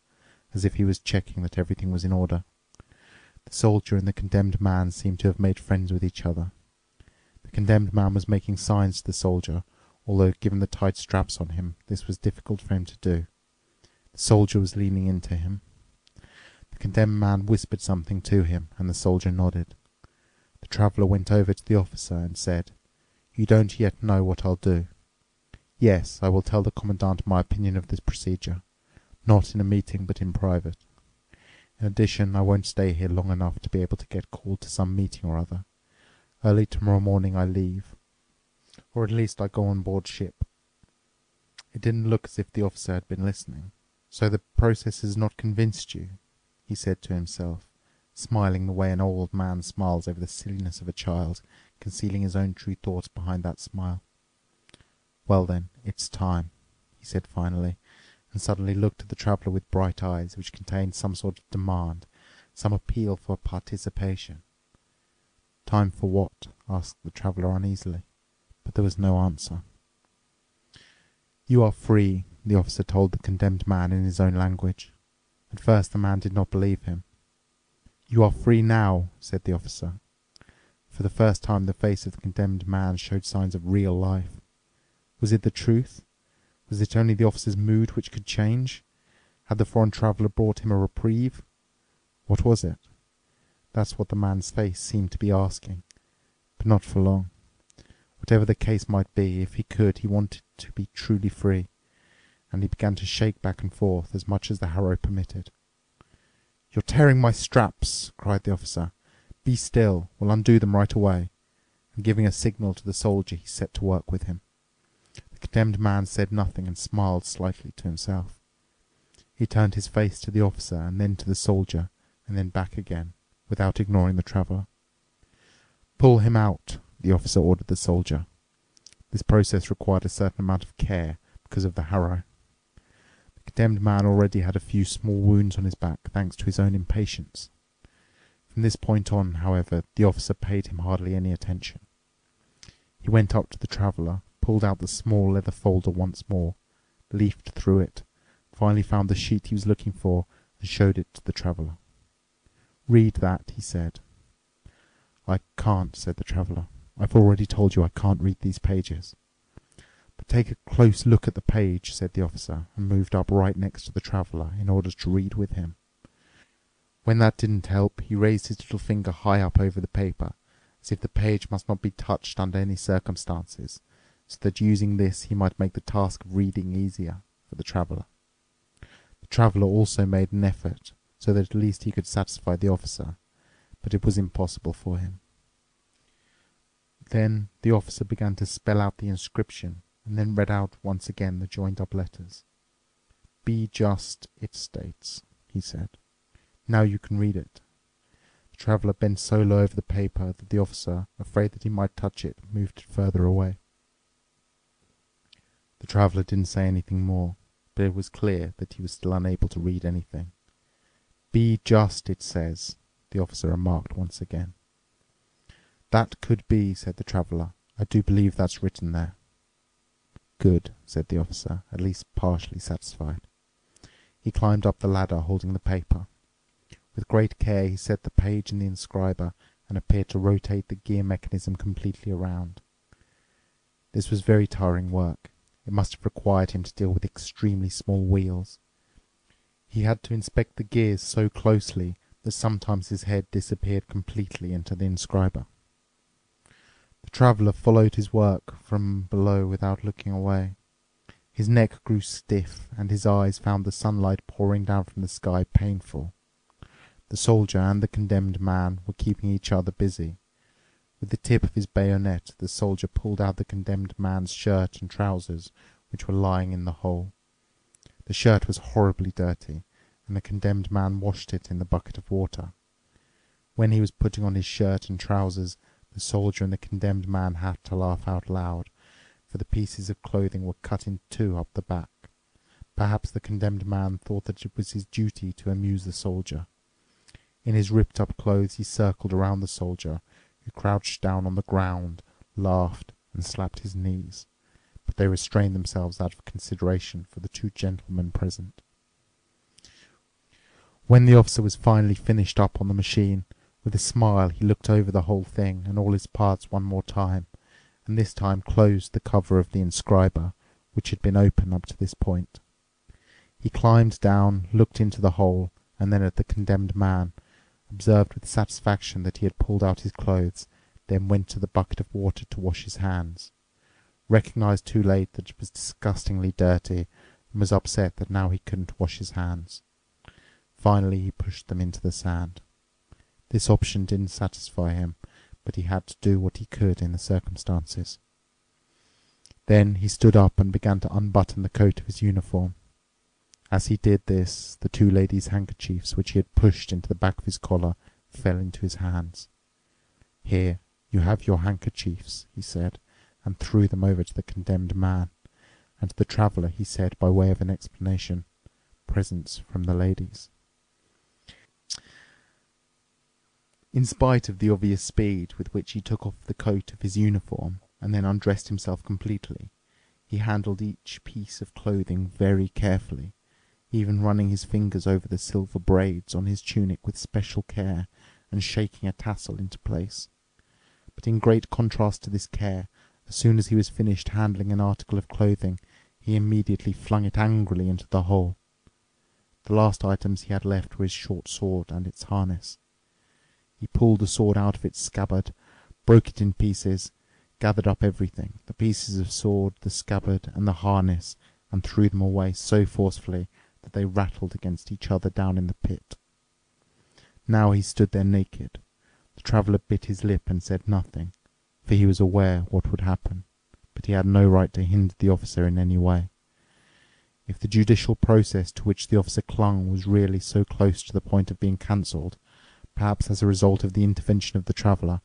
A: as if he was checking that everything was in order. The soldier and the condemned man seemed to have made friends with each other. The condemned man was making signs to the soldier, although given the tight straps on him, this was difficult for him to do. The soldier was leaning into him. The condemned man whispered something to him, and the soldier nodded. The traveller went over to the officer and said, You don't yet know what I'll do. Yes, I will tell the Commandant my opinion of this procedure. Not in a meeting, but in private. In addition, I won't stay here long enough to be able to get called to some meeting or other. Early tomorrow morning I leave. Or at least I go on board ship. It didn't look as if the officer had been listening. So the process has not convinced you, he said to himself, smiling the way an old man smiles over the silliness of a child, concealing his own true thoughts behind that smile. Well then, it's time, he said finally, and suddenly looked at the traveller with bright eyes which contained some sort of demand, some appeal for participation. Time for what? asked the traveller uneasily, but there was no answer. You are free, the officer told the condemned man in his own language. At first the man did not believe him. You are free now, said the officer. For the first time the face of the condemned man showed signs of real life. Was it the truth? Was it only the officer's mood which could change? Had the foreign traveller brought him a reprieve? What was it? That's what the man's face seemed to be asking. But not for long. Whatever the case might be, if he could, he wanted to be truly free, and he began to shake back and forth as much as the harrow permitted. You're tearing my straps, cried the officer. Be still, we'll undo them right away. And giving a signal to the soldier, he set to work with him The condemned man said nothing and smiled slightly to himself. He turned his face to the officer and then to the soldier and then back again, without ignoring the traveller. Pull him out, the officer ordered the soldier. This process required a certain amount of care because of the harrow. The condemned man already had a few small wounds on his back thanks to his own impatience. From this point on, however, the officer paid him hardly any attention. He went up to the traveller pulled out the small leather folder once more, leafed through it, finally found the sheet he was looking for, and showed it to the traveller. Read that, he said. I can't, said the traveller. I've already told you I can't read these pages. But take a close look at the page, said the officer, and moved up right next to the traveller in order to read with him. When that didn't help, he raised his little finger high up over the paper, as if the page must not be touched under any circumstances, so that using this he might make the task of reading easier for the traveller. The traveller also made an effort, so that at least he could satisfy the officer, but it was impossible for him. Then the officer began to spell out the inscription, and then read out once again the joined-up letters. Be just, it states, he said. Now you can read it. The traveller bent so low over the paper that the officer, afraid that he might touch it, moved it further away. The traveller didn't say anything more, but it was clear that he was still unable to read anything. Be just, it says, the officer remarked once again. That could be, said the traveller. I do believe that's written there. Good, said the officer, at least partially satisfied. He climbed up the ladder holding the paper. With great care he set the page in the inscriber and appeared to rotate the gear mechanism completely around. This was very tiring work. It must have required him to deal with extremely small wheels. He had to inspect the gears so closely that sometimes his head disappeared completely into the inscriber. The traveller followed his work from below without looking away. His neck grew stiff, and his eyes found the sunlight pouring down from the sky painful. The soldier and the condemned man were keeping each other busy. With the tip of his bayonet the soldier pulled out the condemned man's shirt and trousers, which were lying in the hole. The shirt was horribly dirty, and the condemned man washed it in the bucket of water. When he was putting on his shirt and trousers, the soldier and the condemned man had to laugh out loud, for the pieces of clothing were cut in two up the back. Perhaps the condemned man thought that it was his duty to amuse the soldier. In his ripped up clothes he circled around the soldier, who crouched down on the ground, laughed, and slapped his knees, but they restrained themselves out of consideration for the two gentlemen present. When the officer was finally finished up on the machine, with a smile he looked over the whole thing and all its parts one more time, and this time closed the cover of the inscriber, which had been open up to this point. He climbed down, looked into the hole, and then at the condemned man, observed with satisfaction that he had pulled out his clothes, then went to the bucket of water to wash his hands, recognized too late that it was disgustingly dirty, and was upset that now he couldn't wash his hands. Finally he pushed them into the sand. This option didn't satisfy him, but he had to do what he could in the circumstances. Then he stood up and began to unbutton the coat of his uniform. As he did this, the two ladies' handkerchiefs which he had pushed into the back of his collar fell into his hands. Here, you have your handkerchiefs, he said, and threw them over to the condemned man. And to the traveller he said by way of an explanation, presents from the ladies. In spite of the obvious speed with which he took off the coat of his uniform and then undressed himself completely, he handled each piece of clothing very carefully, even running his fingers over the silver braids on his tunic with special care and shaking a tassel into place. But in great contrast to this care, as soon as he was finished handling an article of clothing, he immediately flung it angrily into the hole. The last items he had left were his short sword and its harness. He pulled the sword out of its scabbard, broke it in pieces, gathered up everything, the pieces of sword, the scabbard, and the harness, and threw them away so forcefully that they rattled against each other down in the pit. Now he stood there naked. The traveller bit his lip and said nothing, for he was aware what would happen, but he had no right to hinder the officer in any way. If the judicial process to which the officer clung was really so close to the point of being cancelled, perhaps as a result of the intervention of the traveller,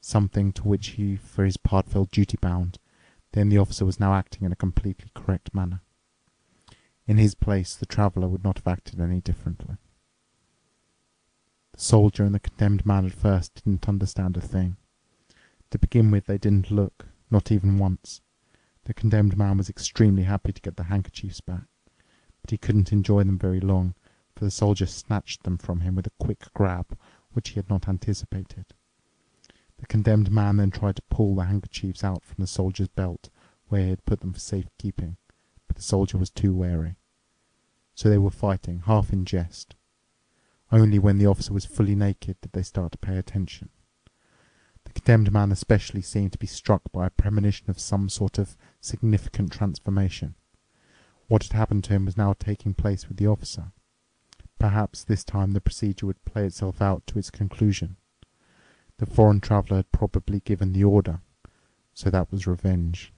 A: something to which he for his part felt duty-bound, then the officer was now acting in a completely correct manner. In his place the traveller would not have acted any differently. The soldier and the condemned man at first didn't understand a thing. To begin with they didn't look, not even once. The condemned man was extremely happy to get the handkerchiefs back, but he couldn't enjoy them very long, for the soldier snatched them from him with a quick grab which he had not anticipated. The condemned man then tried to pull the handkerchiefs out from the soldier's belt, where he had put them for safe keeping, but the soldier was too wary. So they were fighting, half in jest. Only when the officer was fully naked did they start to pay attention. The condemned man especially seemed to be struck by a premonition of some sort of significant transformation. What had happened to him was now taking place with the officer. Perhaps this time the procedure would play itself out to its conclusion. The foreign traveller had probably given the order, so that was revenge.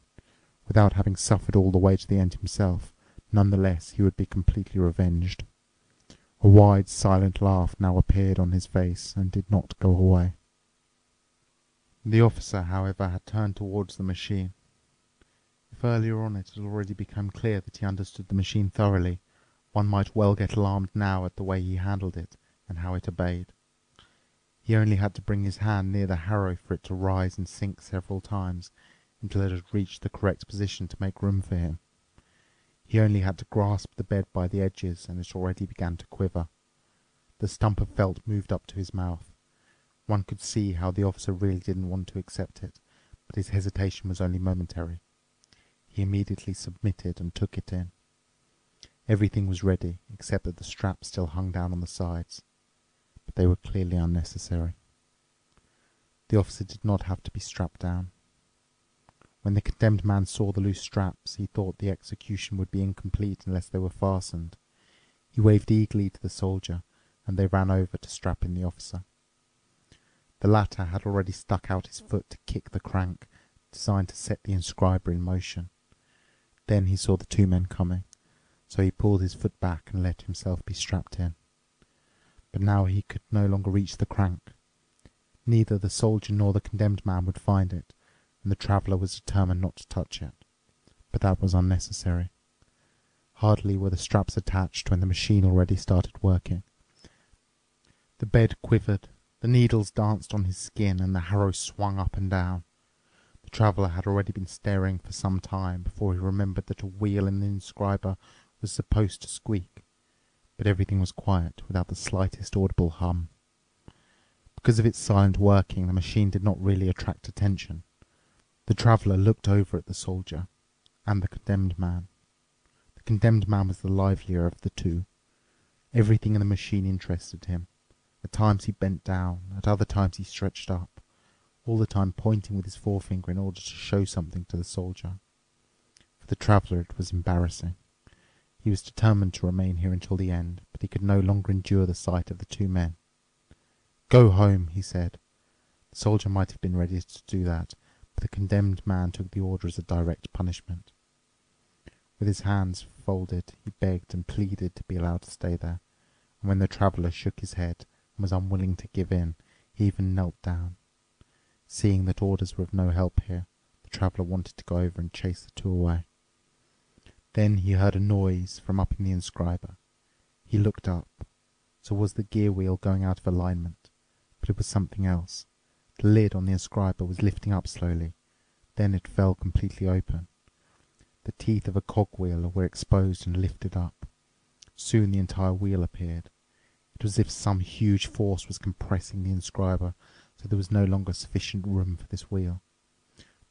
A: Without having suffered all the way to the end himself, none the less he would be completely revenged. A wide, silent laugh now appeared on his face and did not go away. The officer, however, had turned towards the machine. If earlier on it had already become clear that he understood the machine thoroughly, one might well get alarmed now at the way he handled it and how it obeyed. He only had to bring his hand near the harrow for it to rise and sink several times until it had reached the correct position to make room for him. He only had to grasp the bed by the edges and it already began to quiver. The stump of felt moved up to his mouth. One could see how the officer really didn't want to accept it, but his hesitation was only momentary. He immediately submitted and took it in. Everything was ready, except that the straps still hung down on the sides. But they were clearly unnecessary. The officer did not have to be strapped down. When the condemned man saw the loose straps, he thought the execution would be incomplete unless they were fastened. He waved eagerly to the soldier, and they ran over to strap in the officer. The latter had already stuck out his foot to kick the crank, designed to set the inscriber in motion. Then he saw the two men coming so he pulled his foot back and let himself be strapped in. But now he could no longer reach the crank. Neither the soldier nor the condemned man would find it, and the traveller was determined not to touch it. But that was unnecessary. Hardly were the straps attached when the machine already started working. The bed quivered, the needles danced on his skin, and the harrow swung up and down. The traveller had already been staring for some time before he remembered that a wheel in the inscriber was supposed to squeak, but everything was quiet without the slightest audible hum. Because of its silent working, the machine did not really attract attention. The traveller looked over at the soldier and the condemned man. The Condemned Man was the livelier of the two. Everything in the machine interested him. At times he bent down, at other times he stretched up, all the time pointing with his forefinger in order to show something to the soldier. For the Traveller it was embarrassing. He was determined to remain here until the end, but he could no longer endure the sight of the two men. Go home, he said. The soldier might have been ready to do that, but the condemned man took the order as a direct punishment. With his hands folded, he begged and pleaded to be allowed to stay there, and when the Traveller shook his head and was unwilling to give in, he even knelt down. Seeing that orders were of no help here, the Traveller wanted to go over and chase the two away. Then he heard a noise from up in the inscriber. He looked up. So was the gear wheel going out of alignment. But it was something else. The lid on the inscriber was lifting up slowly. Then it fell completely open. The teeth of a cogwheel were exposed and lifted up. Soon the entire wheel appeared. It was as if some huge force was compressing the inscriber, so there was no longer sufficient room for this wheel.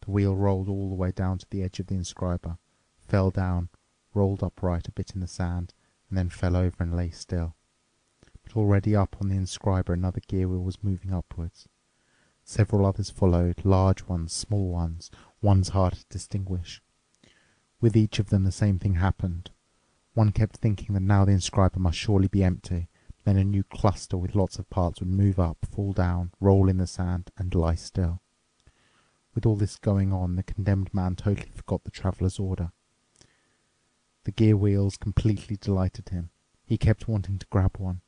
A: The wheel rolled all the way down to the edge of the inscriber, fell down, rolled upright a bit in the sand, and then fell over and lay still. But already up on the inscriber another gear wheel was moving upwards. Several others followed, large ones, small ones, ones hard to distinguish. With each of them the same thing happened. One kept thinking that now the inscriber must surely be empty, then a new cluster with lots of parts would move up, fall down, roll in the sand, and lie still. With all this going on, the condemned man totally forgot the traveller's order. The gear wheels completely delighted him. He kept wanting to grab one,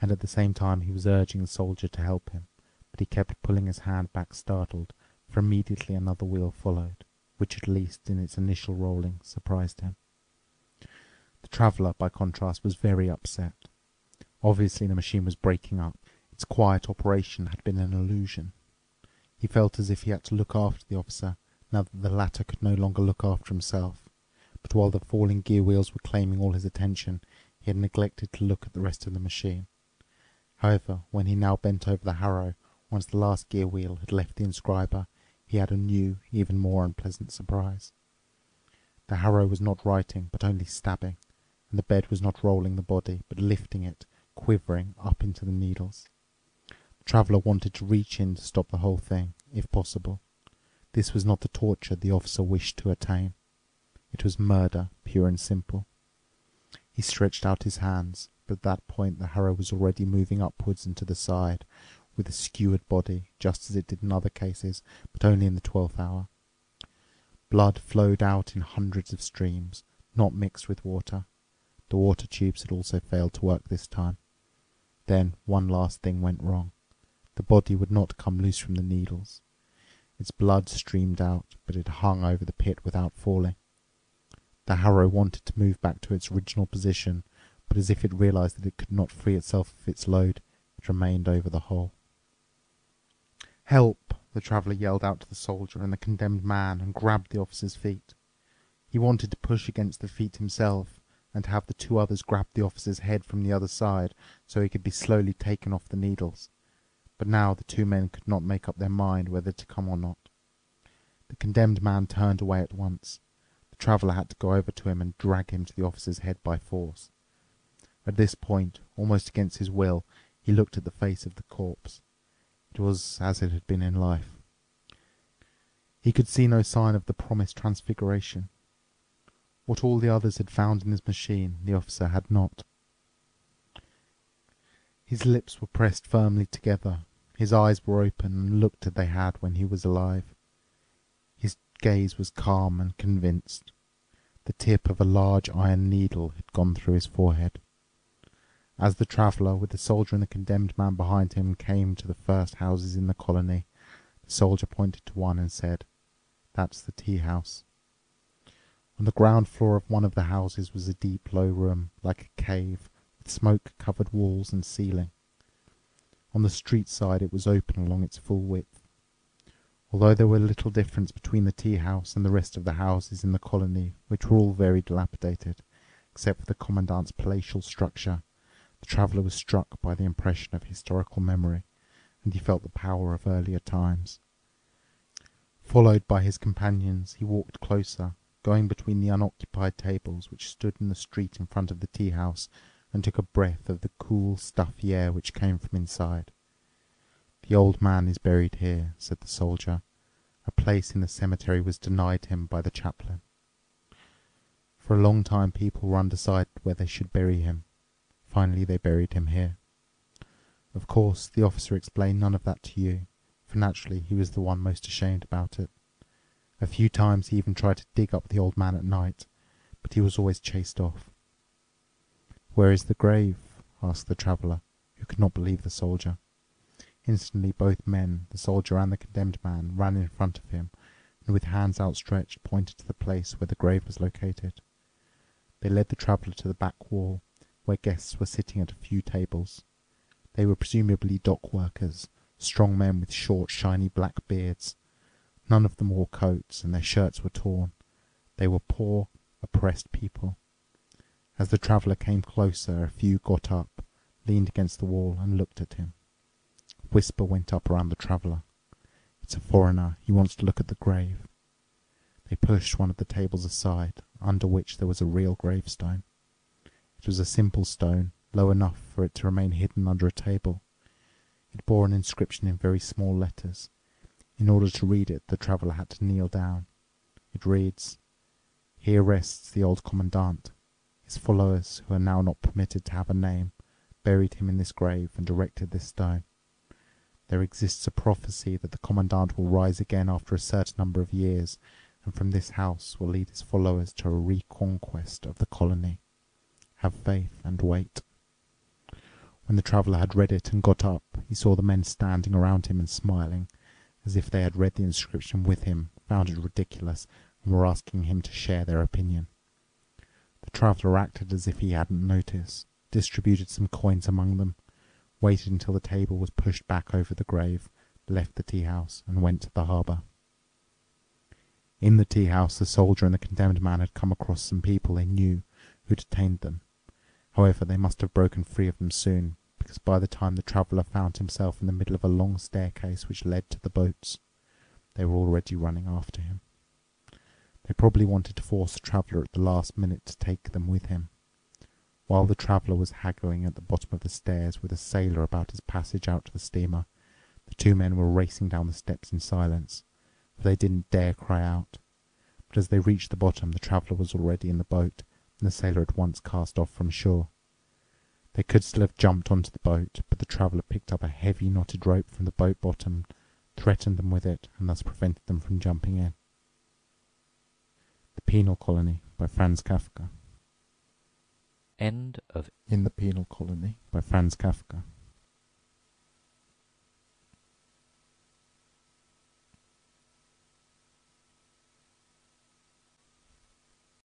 A: and at the same time he was urging the soldier to help him, but he kept pulling his hand back startled, for immediately another wheel followed, which at least in its initial rolling surprised him. The traveller, by contrast, was very upset. Obviously the machine was breaking up. Its quiet operation had been an illusion. He felt as if he had to look after the officer, now that the latter could no longer look after himself but while the falling gear wheels were claiming all his attention, he had neglected to look at the rest of the machine. However, when he now bent over the harrow, once the last gear wheel had left the inscriber, he had a new, even more unpleasant surprise. The harrow was not writing, but only stabbing, and the bed was not rolling the body, but lifting it, quivering, up into the needles. The traveller wanted to reach in to stop the whole thing, if possible. This was not the torture the officer wished to attain. It was murder, pure and simple. He stretched out his hands, but at that point the harrow was already moving upwards and to the side, with a skewered body, just as it did in other cases, but only in the twelfth hour. Blood flowed out in hundreds of streams, not mixed with water. The water tubes had also failed to work this time. Then one last thing went wrong. The body would not come loose from the needles. Its blood streamed out, but it hung over the pit without falling. The harrow wanted to move back to its original position, but as if it realized that it could not free itself of its load, it remained over the hole. Help! the traveller yelled out to the soldier and the condemned man and grabbed the officer's feet. He wanted to push against the feet himself and have the two others grab the officer's head from the other side so he could be slowly taken off the needles. But now the two men could not make up their mind whether to come or not. The condemned man turned away at once. The traveller had to go over to him and drag him to the officer's head by force. At this point, almost against his will, he looked at the face of the corpse. It was as it had been in life. He could see no sign of the promised transfiguration. What all the others had found in his machine, the officer had not. His lips were pressed firmly together, his eyes were open and looked as they had when he was alive gaze was calm and convinced. The tip of a large iron needle had gone through his forehead. As the traveller, with the soldier and the condemned man behind him, came to the first houses in the colony, the soldier pointed to one and said, That's the tea house. On the ground floor of one of the houses was a deep low room, like a cave, with smoke-covered walls and ceiling. On the street side it was open along its full width. Although there were little difference between the tea house and the rest of the houses in the colony, which were all very dilapidated, except for the commandant's palatial structure, the traveller was struck by the impression of historical memory, and he felt the power of earlier times. Followed by his companions, he walked closer, going between the unoccupied tables which stood in the street in front of the tea house and took a breath of the cool, stuffy air which came from inside. The old man is buried here, said the soldier. A place in the cemetery was denied him by the chaplain. For a long time people were undecided where they should bury him. Finally they buried him here. Of course, the officer explained none of that to you, for naturally he was the one most ashamed about it. A few times he even tried to dig up the old man at night, but he was always chased off. Where is the grave? asked the traveller, who could not believe the soldier. Instantly both men, the soldier and the condemned man, ran in front of him, and with hands outstretched pointed to the place where the grave was located. They led the traveller to the back wall, where guests were sitting at a few tables. They were presumably dock workers, strong men with short, shiny black beards. None of them wore coats, and their shirts were torn. They were poor, oppressed people. As the traveller came closer, a few got up, leaned against the wall, and looked at him. Whisper went up around the traveller. It's a foreigner. He wants to look at the grave. They pushed one of the tables aside, under which there was a real gravestone. It was a simple stone, low enough for it to remain hidden under a table. It bore an inscription in very small letters. In order to read it, the traveller had to kneel down. It reads, Here rests the old commandant. His followers, who are now not permitted to have a name, buried him in this grave and erected this stone. There exists a prophecy that the commandant will rise again after a certain number of years, and from this house will lead his followers to a reconquest of the colony. Have faith and wait. When the traveller had read it and got up, he saw the men standing around him and smiling, as if they had read the inscription with him, found it ridiculous, and were asking him to share their opinion. The traveller acted as if he hadn't noticed, distributed some coins among them, waited until the table was pushed back over the grave, left the tea house, and went to the harbour. In the tea house the soldier and the condemned man had come across some people they knew who detained them. However, they must have broken free of them soon, because by the time the traveller found himself in the middle of a long staircase which led to the boats, they were already running after him. They probably wanted to force the traveller at the last minute to take them with him. While the traveller was haggling at the bottom of the stairs with a sailor about his passage out to the steamer, the two men were racing down the steps in silence, for they didn't dare cry out. But as they reached the bottom, the traveller was already in the boat, and the sailor at once cast off from shore. They could still have jumped onto the boat, but the traveller picked up a heavy knotted rope from the boat bottom, threatened them with it, and thus prevented them from jumping in. The Penal Colony by Franz Kafka.
B: End of
A: In the Penal Colony by Franz Kafka.